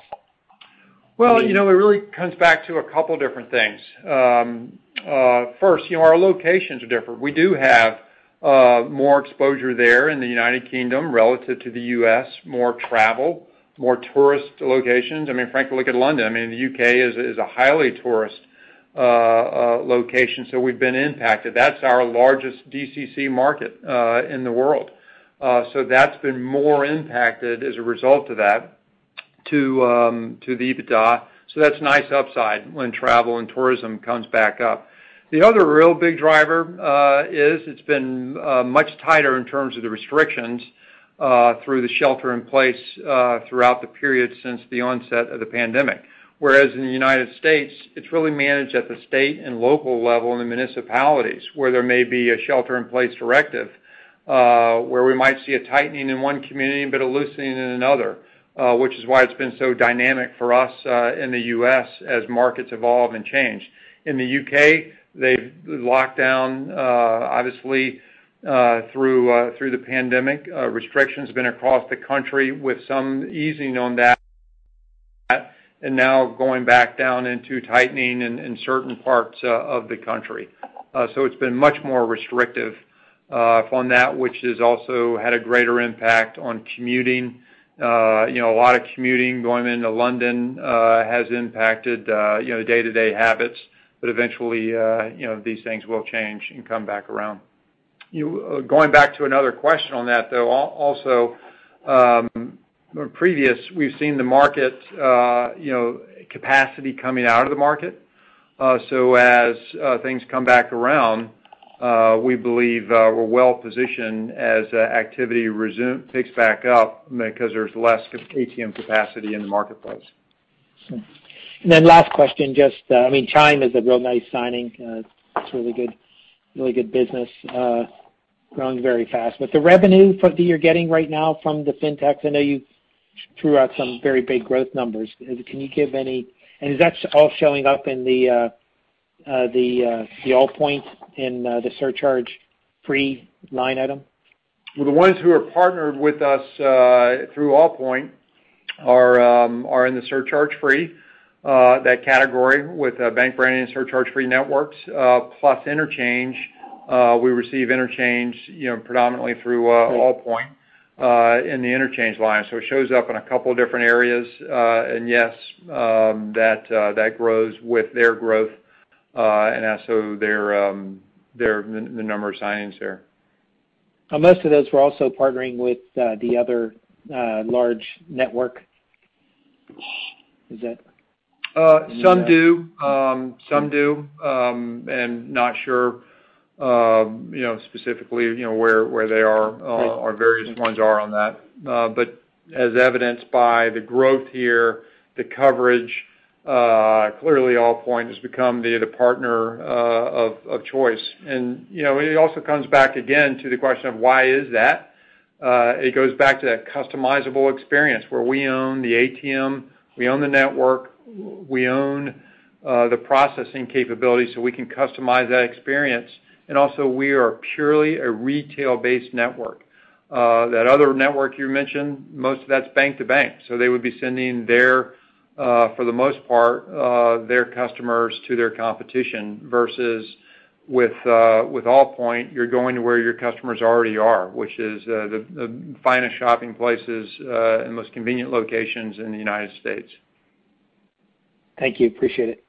Well, you know, it really comes back to a couple different things. Um, Uh, first, you know, our locations are different. We do have uh, more exposure there in the United Kingdom relative to the U.S., more travel, more tourist locations. I mean, frankly, look at London. I mean, the U.K. is a highly tourist uh, location, so we've been impacted. That's our largest DCC market in the world. So that's been more impacted as a result of that to um, to the EBITDA. So that's nice upside when travel and tourism comes back up. The other real big driver uh, is it's been uh, much tighter in terms of the restrictions uh, through the shelter in place throughout the period since the onset of the pandemic. Whereas in the United States, it's really managed at the state and local level in the municipalities, where there may be a shelter-in-place directive, where we might see a tightening in one community, but a loosening in another, which is why it's been so dynamic for us in the U.S. as markets evolve and change. In the U.K., they've locked down, uh obviously, uh through uh through the pandemic. Uh restrictions have been across the country with some easing on that, and now going back down into tightening in certain parts of the country. Uh so it's been much more restrictive uh on that, which has also had a greater impact on commuting. Uh you know a lot of commuting going into London uh has impacted uh you know day-to-day habits. But eventually, uh, you know, these things will change and come back around. Uh, going back to another question on that, though, also, um, previous, we've seen the market uh, you know, capacity coming out of the market. Uh so as things come back around, we believe we're well-positioned as activity picks back up because there's less ATM capacity in the marketplace. Hmm. Then last question, just, uh, I mean, Chime is a real nice signing. Uh, it's really good really good business, uh, growing very fast. But the revenue that you're getting right now from the fintechs, I know you threw out some very big growth numbers. Can you give any? And is that all showing up in the the the Allpoint in the surcharge-free line item? Well, the ones who are partnered with us through Allpoint are um, are in the surcharge-free, Uh, that category with uh, bank branding and surcharge-free networks, uh, plus interchange. We receive interchange you know, predominantly through Allpoint in the interchange line. So it shows up in a couple of different areas. Uh and yes, um, that that grows with their growth, and also um, the number of signings there. Most of those were also partnering with the other large network. Is that? Some do. Some do. Um and not sure um you know specifically you know where where they are or various ones are on that. Uh but as evidenced by the growth here, the coverage, uh clearly Allpoint has become the the partner uh of choice. And you know, it also comes back again to the question of why is that? Uh it goes back to that customizable experience where we own the ATM, we own the network, we own uh, the processing capability so we can customize that experience. And also, we are purely a retail-based network. Uh, that other network you mentioned, most of that's bank to bank. So they would be sending, their, uh, for the most part, their customers to their competition, versus with with Allpoint, you're going to where your customers already are, which is the finest shopping places and most convenient locations in the United States. Thank you. Appreciate it.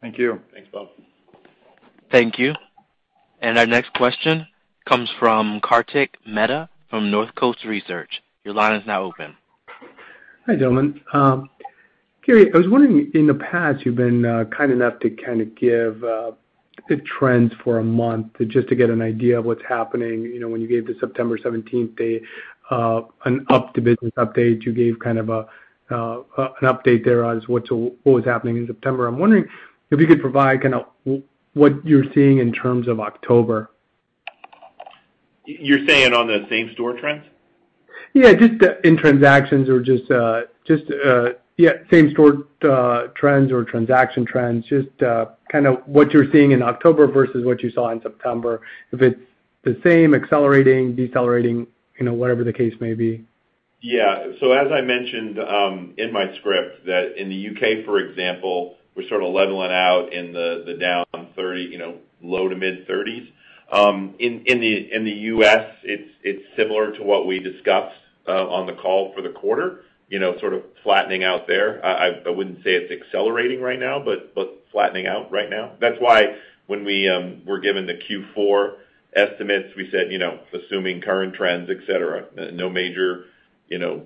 Thank you. Thanks, Bob. Thank you. And our next question comes from Kartik Mehta from Northcoast Research. Your line is now open. Hi, gentlemen. Um, Gary, I was wondering, in the past, you've been uh, kind enough to kind of give uh, the trends for a month just to get an idea of what's happening. You know, when you gave the September 17th date, uh, an up-to-business update, you gave kind of Uh, uh, an update there as what was happening in September. I'm wondering if you could provide kind of what you're seeing in terms of October. You're saying on the same-store trends? Yeah, just in transactions or just uh, just yeah, same-store trends or transaction trends, just kind of what you're seeing in October versus what you saw in September. If it's the same, accelerating, decelerating, you know, whatever the case may be. Yeah. So as I mentioned um, in my script, that in the U.K., for example, we're sort of leveling out in the down 30, you know, low to mid-30s. Um, in in the in the U.S., it's it's similar to what we discussed uh, on the call for the quarter, you know, sort of flattening out there. I wouldn't say it's accelerating right now, but but flattening out right now. That's why when we um, were given the Q4 estimates, we said, you know, assuming current trends, et cetera, no major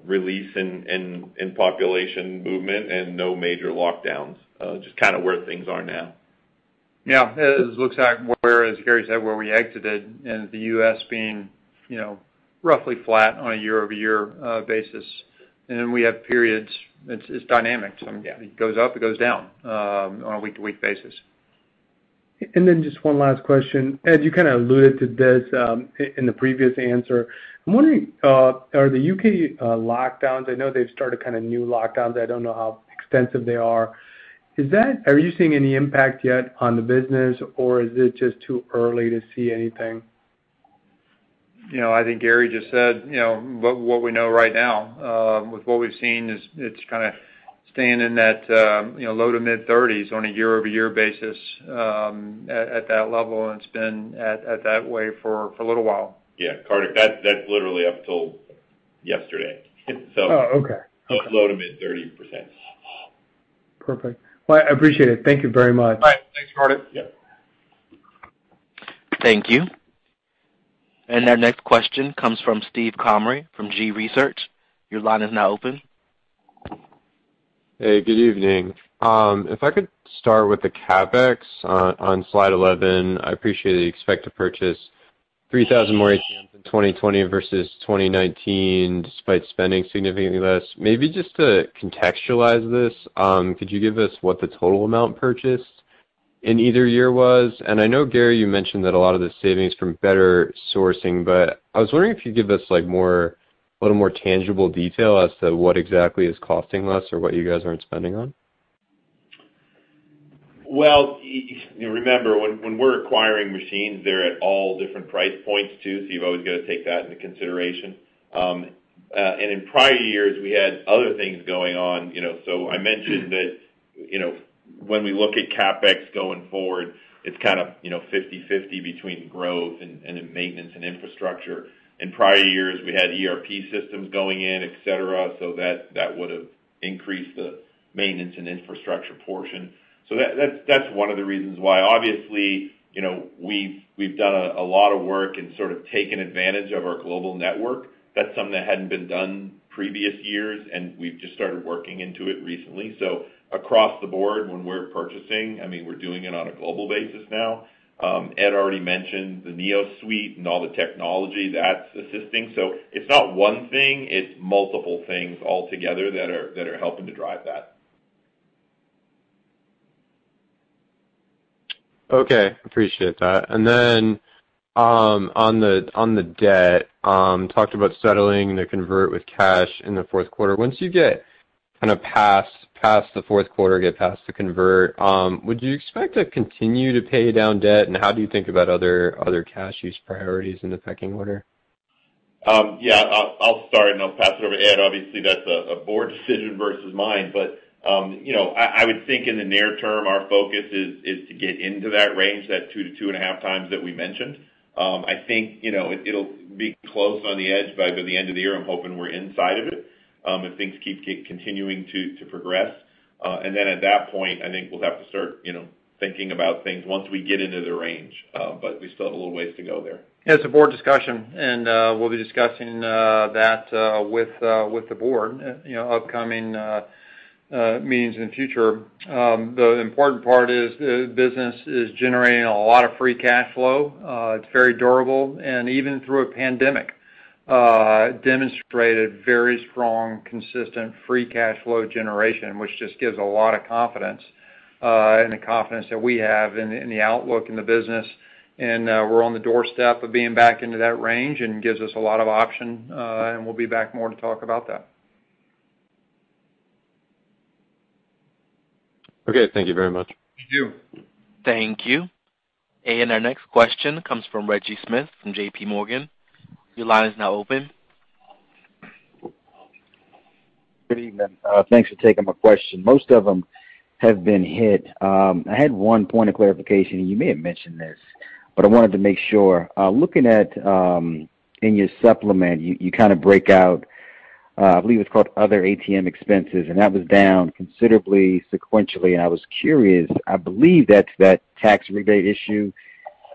release in population movement and no major lockdowns. Uh, just kind of where things are now. Yeah. It looks like where, as Gary said, where we exited and the U.S. being you know, roughly flat on a year-over-year uh, basis. And we have periods, it's dynamic. It goes up, it goes down um, on a week-to-week basis. And then just one last question. Ed, you kind of alluded to this um, in the previous answer. I'm wondering, uh, are the U.K. Uh, lockdowns, I know they've started kind of new lockdowns, I don't know how extensive they are. Is that are you seeing any impact yet on the business, or is it just too early to see anything? You know, I think Gary just said you know, what we know right now. Uh, with what we've seen is it's kind of staying in that um you know low to mid-30s on a year-over-year basis at that level, and it's been at that way for a little while. Yeah. Kartik, that's literally up till yesterday. Oh, okay. Low to mid-30%. Perfect. Well, I appreciate it. Thank you very much. All right. Thanks, Kartik. Yeah. Thank you. And our next question comes from Steve Comery from G.research. Your line is now open. Hey, good evening. Um, if I could start with the CapEx on slide 11. I appreciate that you expect to purchase 3,000 more ATMs in 2020 versus 2019, despite spending significantly less. Maybe just to contextualize this, um, could you give us what the total amount purchased in either year was? And I know, Gary, you mentioned that a lot of the savings from better sourcing, but I was wondering if you'd give us a little more tangible detail as to what exactly is costing less or what you guys aren't spending on. Well, remember, when we're acquiring machines, they're at all different price points too, so you've always got to take that into consideration. Um, uh, and in prior years, we had other things going on. You know, so I mentioned that you know when we look at CapEx going forward, it's kind of you 50/50 between growth and maintenance and infrastructure. In prior years, we had ERP systems going in, et cetera, so that that would've increased the maintenance and infrastructure portion. So that that's that's one of the reasons why. Obviously, you know, we've we've done a lot of work and sort of taken advantage of our global network. That's something that hadn't been done previous years, and we've just started working into it recently. So across the board, when we're purchasing, I mean, we're doing it on a global basis now. Ed already mentioned the Neo Suite and all the technology that's assisting. So it's not one thing, it's multiple things all together that are that are helping to drive that. Okay. Appreciate that. And then um on the on the debt, talked about settling the convert with cash in the fourth quarter. Once you get kind of past the fourth quarter, get past the convert, um, would you expect to continue to pay down debt? And how do you think about other other cash use priorities in the pecking order? Um, yeah. I'll start, and I'll pass it over to Ed. Obviously, that's a board decision versus mine. But um, you know, I would think in the near term, our focus is is to get into that range, that 2x-2.5x that we mentioned. Um, I think you know, it it'll be close on the edge by the end of the year. I'm hoping we're inside of it, if things keep continuing to progress. Uh and then at that point, I think we'll have to start you know, thinking about things once we get into the range. Um but we still have a little ways to go there. It's a board discussion, and uh we'll be discussing uh that uh with uh with the board, you know upcoming uh uh meetings in the future. Um the important part is the business is generating a lot of free cash flow. Uh it's very durable, and even through a pandemic, demonstrated very strong, consistent free cash flow generation, which just gives a lot of confidence, and the confidence that we have in the outlook in the business. And uh we're on the doorstep of being back into that range and gives us a lot of option, and we'll be back more to talk about that. Okay. Thank you very much. Thank you. Thank you. And our next question comes from Reggie Smith from JPMorgan. Your line is now open. Good evening. Uh, thanks for taking my question. Most of them have been hit. Um, I had one point of clarification, and you may have mentioned this, but I wanted to make sure. Uh, looking at um, in your supplement, you kind of break out, uh, I believe it's called other ATM expenses, and that was down considerably sequentially, and I was curious. I believe that's that tax rebate issue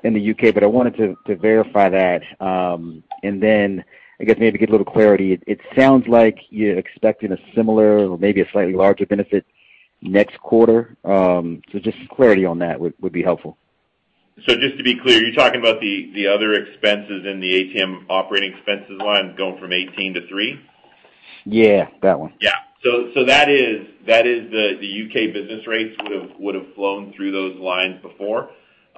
in the U.K., but I wanted to verify that. Um, I guess maybe get a little clarity. It sounds like you're expecting a similar or maybe a slightly larger benefit next quarter. Um so just clarity on that would be helpful. So just to be clear, you're talking about the other expenses in the ATM operating expenses line going from 18 to three? Yeah, that one. Yeah. So so that is the U.K. business rates would've flown through those lines before.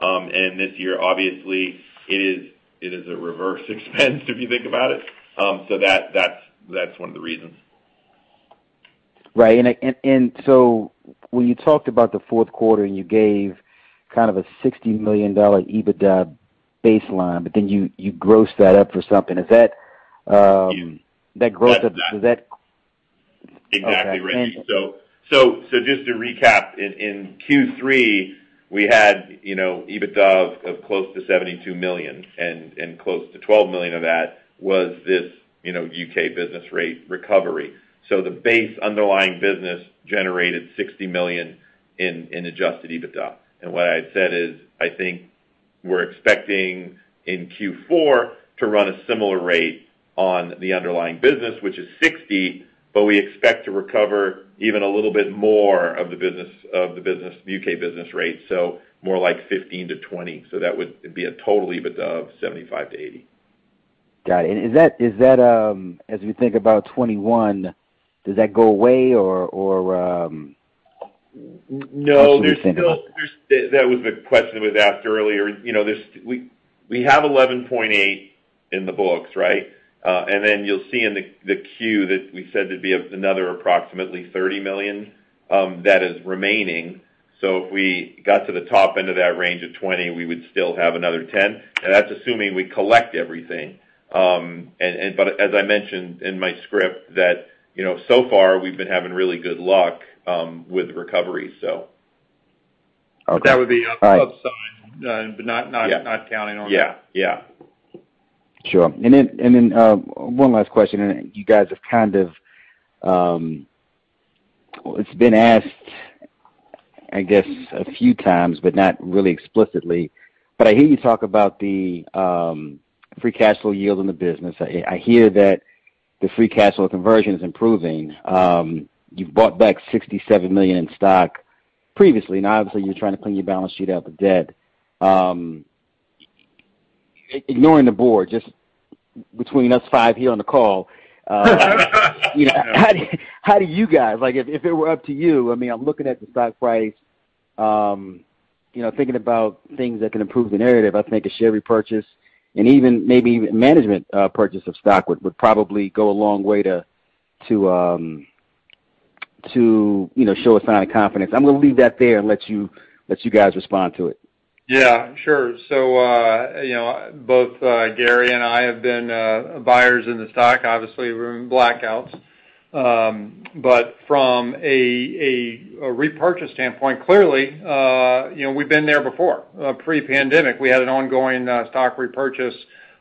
Um and this year, obviously, it is a reverse expense if you think about it. So that that's that's one of the reasons. Right. And so when you talked about the fourth quarter and you gave kind of a $60 million EBITDA baseline, but then you grossed that up for something. Is that uh that gross up? Does that? Exactly, Reggie. Just to recap, in Q3, we had you know, EBITDA of close to 72 million, and close to 12 million of that was this you know, U.K. business rate recovery. So the base underlying business generated $60 million in adjusted EBITDA. And what I had said is, I think we're expecting in Q4 to run a similar rate on the underlying business, which is 60, but we expect to recover even a little bit more of the business, of the business, U.K. business rate, so more like 15 to 20. So That would be a total EBITDA of $75-$80. Got it. Is that um, as we think about 2021, does that go away or um, No. How should we think about that? That was the question that was asked earlier. You know, there's we we have 11.8 in the books, right? You'll see in the Q that we said there'd be another approximately $30 million that is remaining. So if we got to the top end of that range of 20, we would still have another 10. That's assuming we collect everything. Um and but as I mentioned in my script that you know, so far we've been having really good luck um with recovery. so, That would be upside, but not not not counting on that. Yeah. Sure. And then, and then uh, one last question, and you guys have kind of, um, it's been asked, I guess, a few times, but not really explicitly. But I hear you talk about the um, free cash flow yield in the business. I I hear that the free cash flow conversion is improving. Um, You've bought back 67 million in stock previously. Now, obviously, you're trying to clean your balance sheet out with debt. Ignoring the board, just between us five here on the call, uh, you know, how do you guys, like if it were up to you, I mean, I'm looking at the stock price, um, you know, thinking about things that can improve the narrative, I think a share repurchase and even maybe management purchase of stock would probably go a long way to to um, to you know show a sign of confidence. I'm going to leave that there and let you let you guys respond to it. Yeah, sure. So uh you know, uh both Gary and I have been uh buyers in the stock. Obviously, we're in blackouts. Um, but from a a repurchase standpoint, clearly, uh you know, we've been there before. Pre-pandemic, we had an ongoing stock repurchase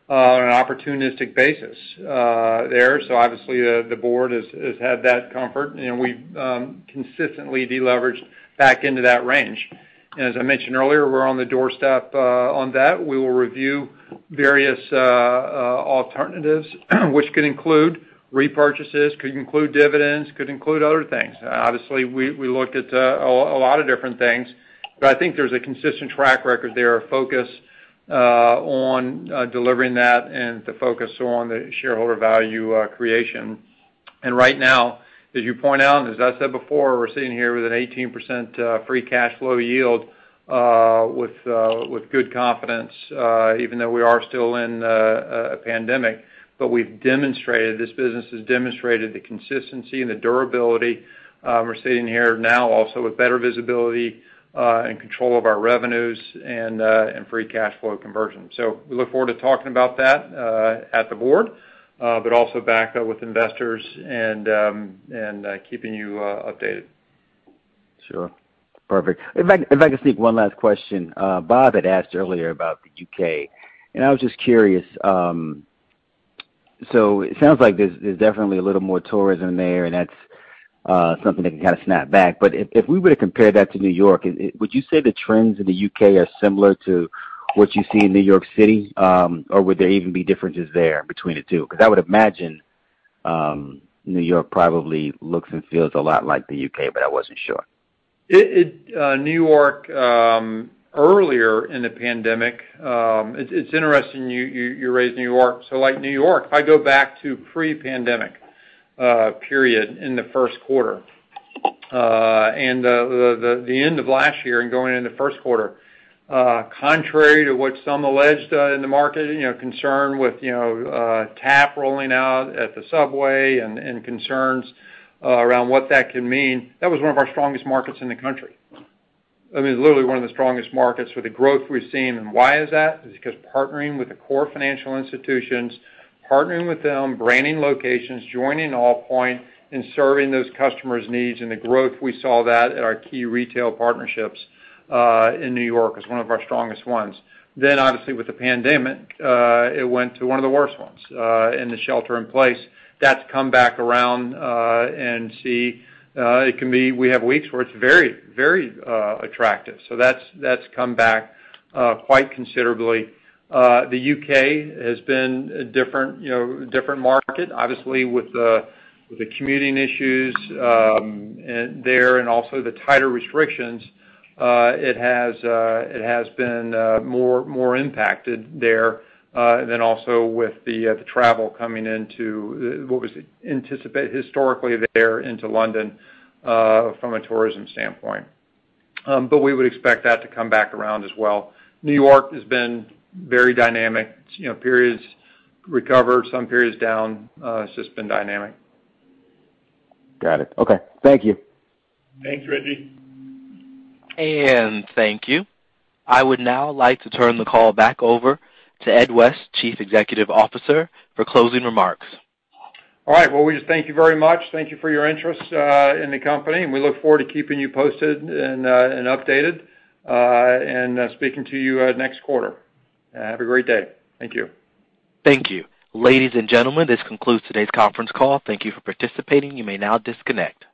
on an opportunistic basis uh there. So obviously, the board has had that comfort, and we've consistently de-leveraged back into that range. As I mentioned earlier, we're on the doorstep uh on that. We will review various uh alternatives, which could include repurchases, could include dividends, could include other things. Obviously, we we looked at a lot of different things, but I think there's a consistent track record there of focus uh on delivering that and the focus on the shareholder value uh creation. And right now, as you point out, and as I said before, we're sitting here with an 18% uh, free cash flow yield uh, uh, with good confidence, even though we are still in a pandemic. But we've demonstrated, this business has demonstrated the consistency and the durability. Um, we're sitting here now also with better visibility and control of our revenues and free cash flow conversion. So we look forward to talking about that at the board, Uh, but also back uh, with investors and um, uh, keeping you updated. Sure. Perfect. If I could sneak one last question. Bob had asked earlier about the U.K., and I was just curious. Um, so it sounds like there's definitely a little more tourism there, and that's something that can kind of snap back. But if we were to compare that to New York, would you say the trends in the U.K. are similar to what you see in New York City? Um, or would there even be differences there between the two? Because I would imagine um, New York probably looks and feels a lot like the U.K., but I wasn't sure. Uh, New York, um, earlier in the pandemic, um, it's interesting you raised New York. So like New York, if I go back to pre-pandemic uh, period in the first quarter, uh, and the the end of last year and going into the first quarter, Uh, contrary to what some alleged uh, in the market, you know, concern with you know, uh, TAP rolling out at the subway and concerns around what that could mean, that was one of our strongest markets in the country. I mean, literally one of the strongest markets with the growth we've seen. And why is that? Because partnering with the core financial institutions, partnering with them, branding locations, joining Allpoint, and serving those customers' needs and the growth, we saw that at our key retail partnerships in New York as one of our strongest ones. Then obviously with the pandemic, uh it went to one of the worst ones uh, in the shelter in place. That's come back around, uh and see, uh it can be we have weeks where it's very very uh attractive. So that's that's come back uh quite considerably. Uh the U.K. has been a different you know, different market, obviously with the with the commuting issues there and also the tighter restrictions, Uh, it has uh it has been uh, more more impacted there uh, than also with the travel coming into what was anticipated historically there into London from a tourism standpoint. Um but we would expect that to come back around as well. New York has been very dynamic. It's you know periods recovered, some periods down. It's just been dynamic. Got it. Okay. Thank you. Thanks, Reggie. And thank you. I would now like to turn the call back over to Ed West, Chief Executive Officer, for closing remarks. All right. Well, we just thank you very much. Thank you for your interest uh, in the company, and we look forward to keeping you posted and uh, updated, uh, and speaking to you next quarter. Have a great day. Thank you. Thank you. Ladies and gentlemen, this concludes today's conference call. Thank you for participating. You may now disconnect.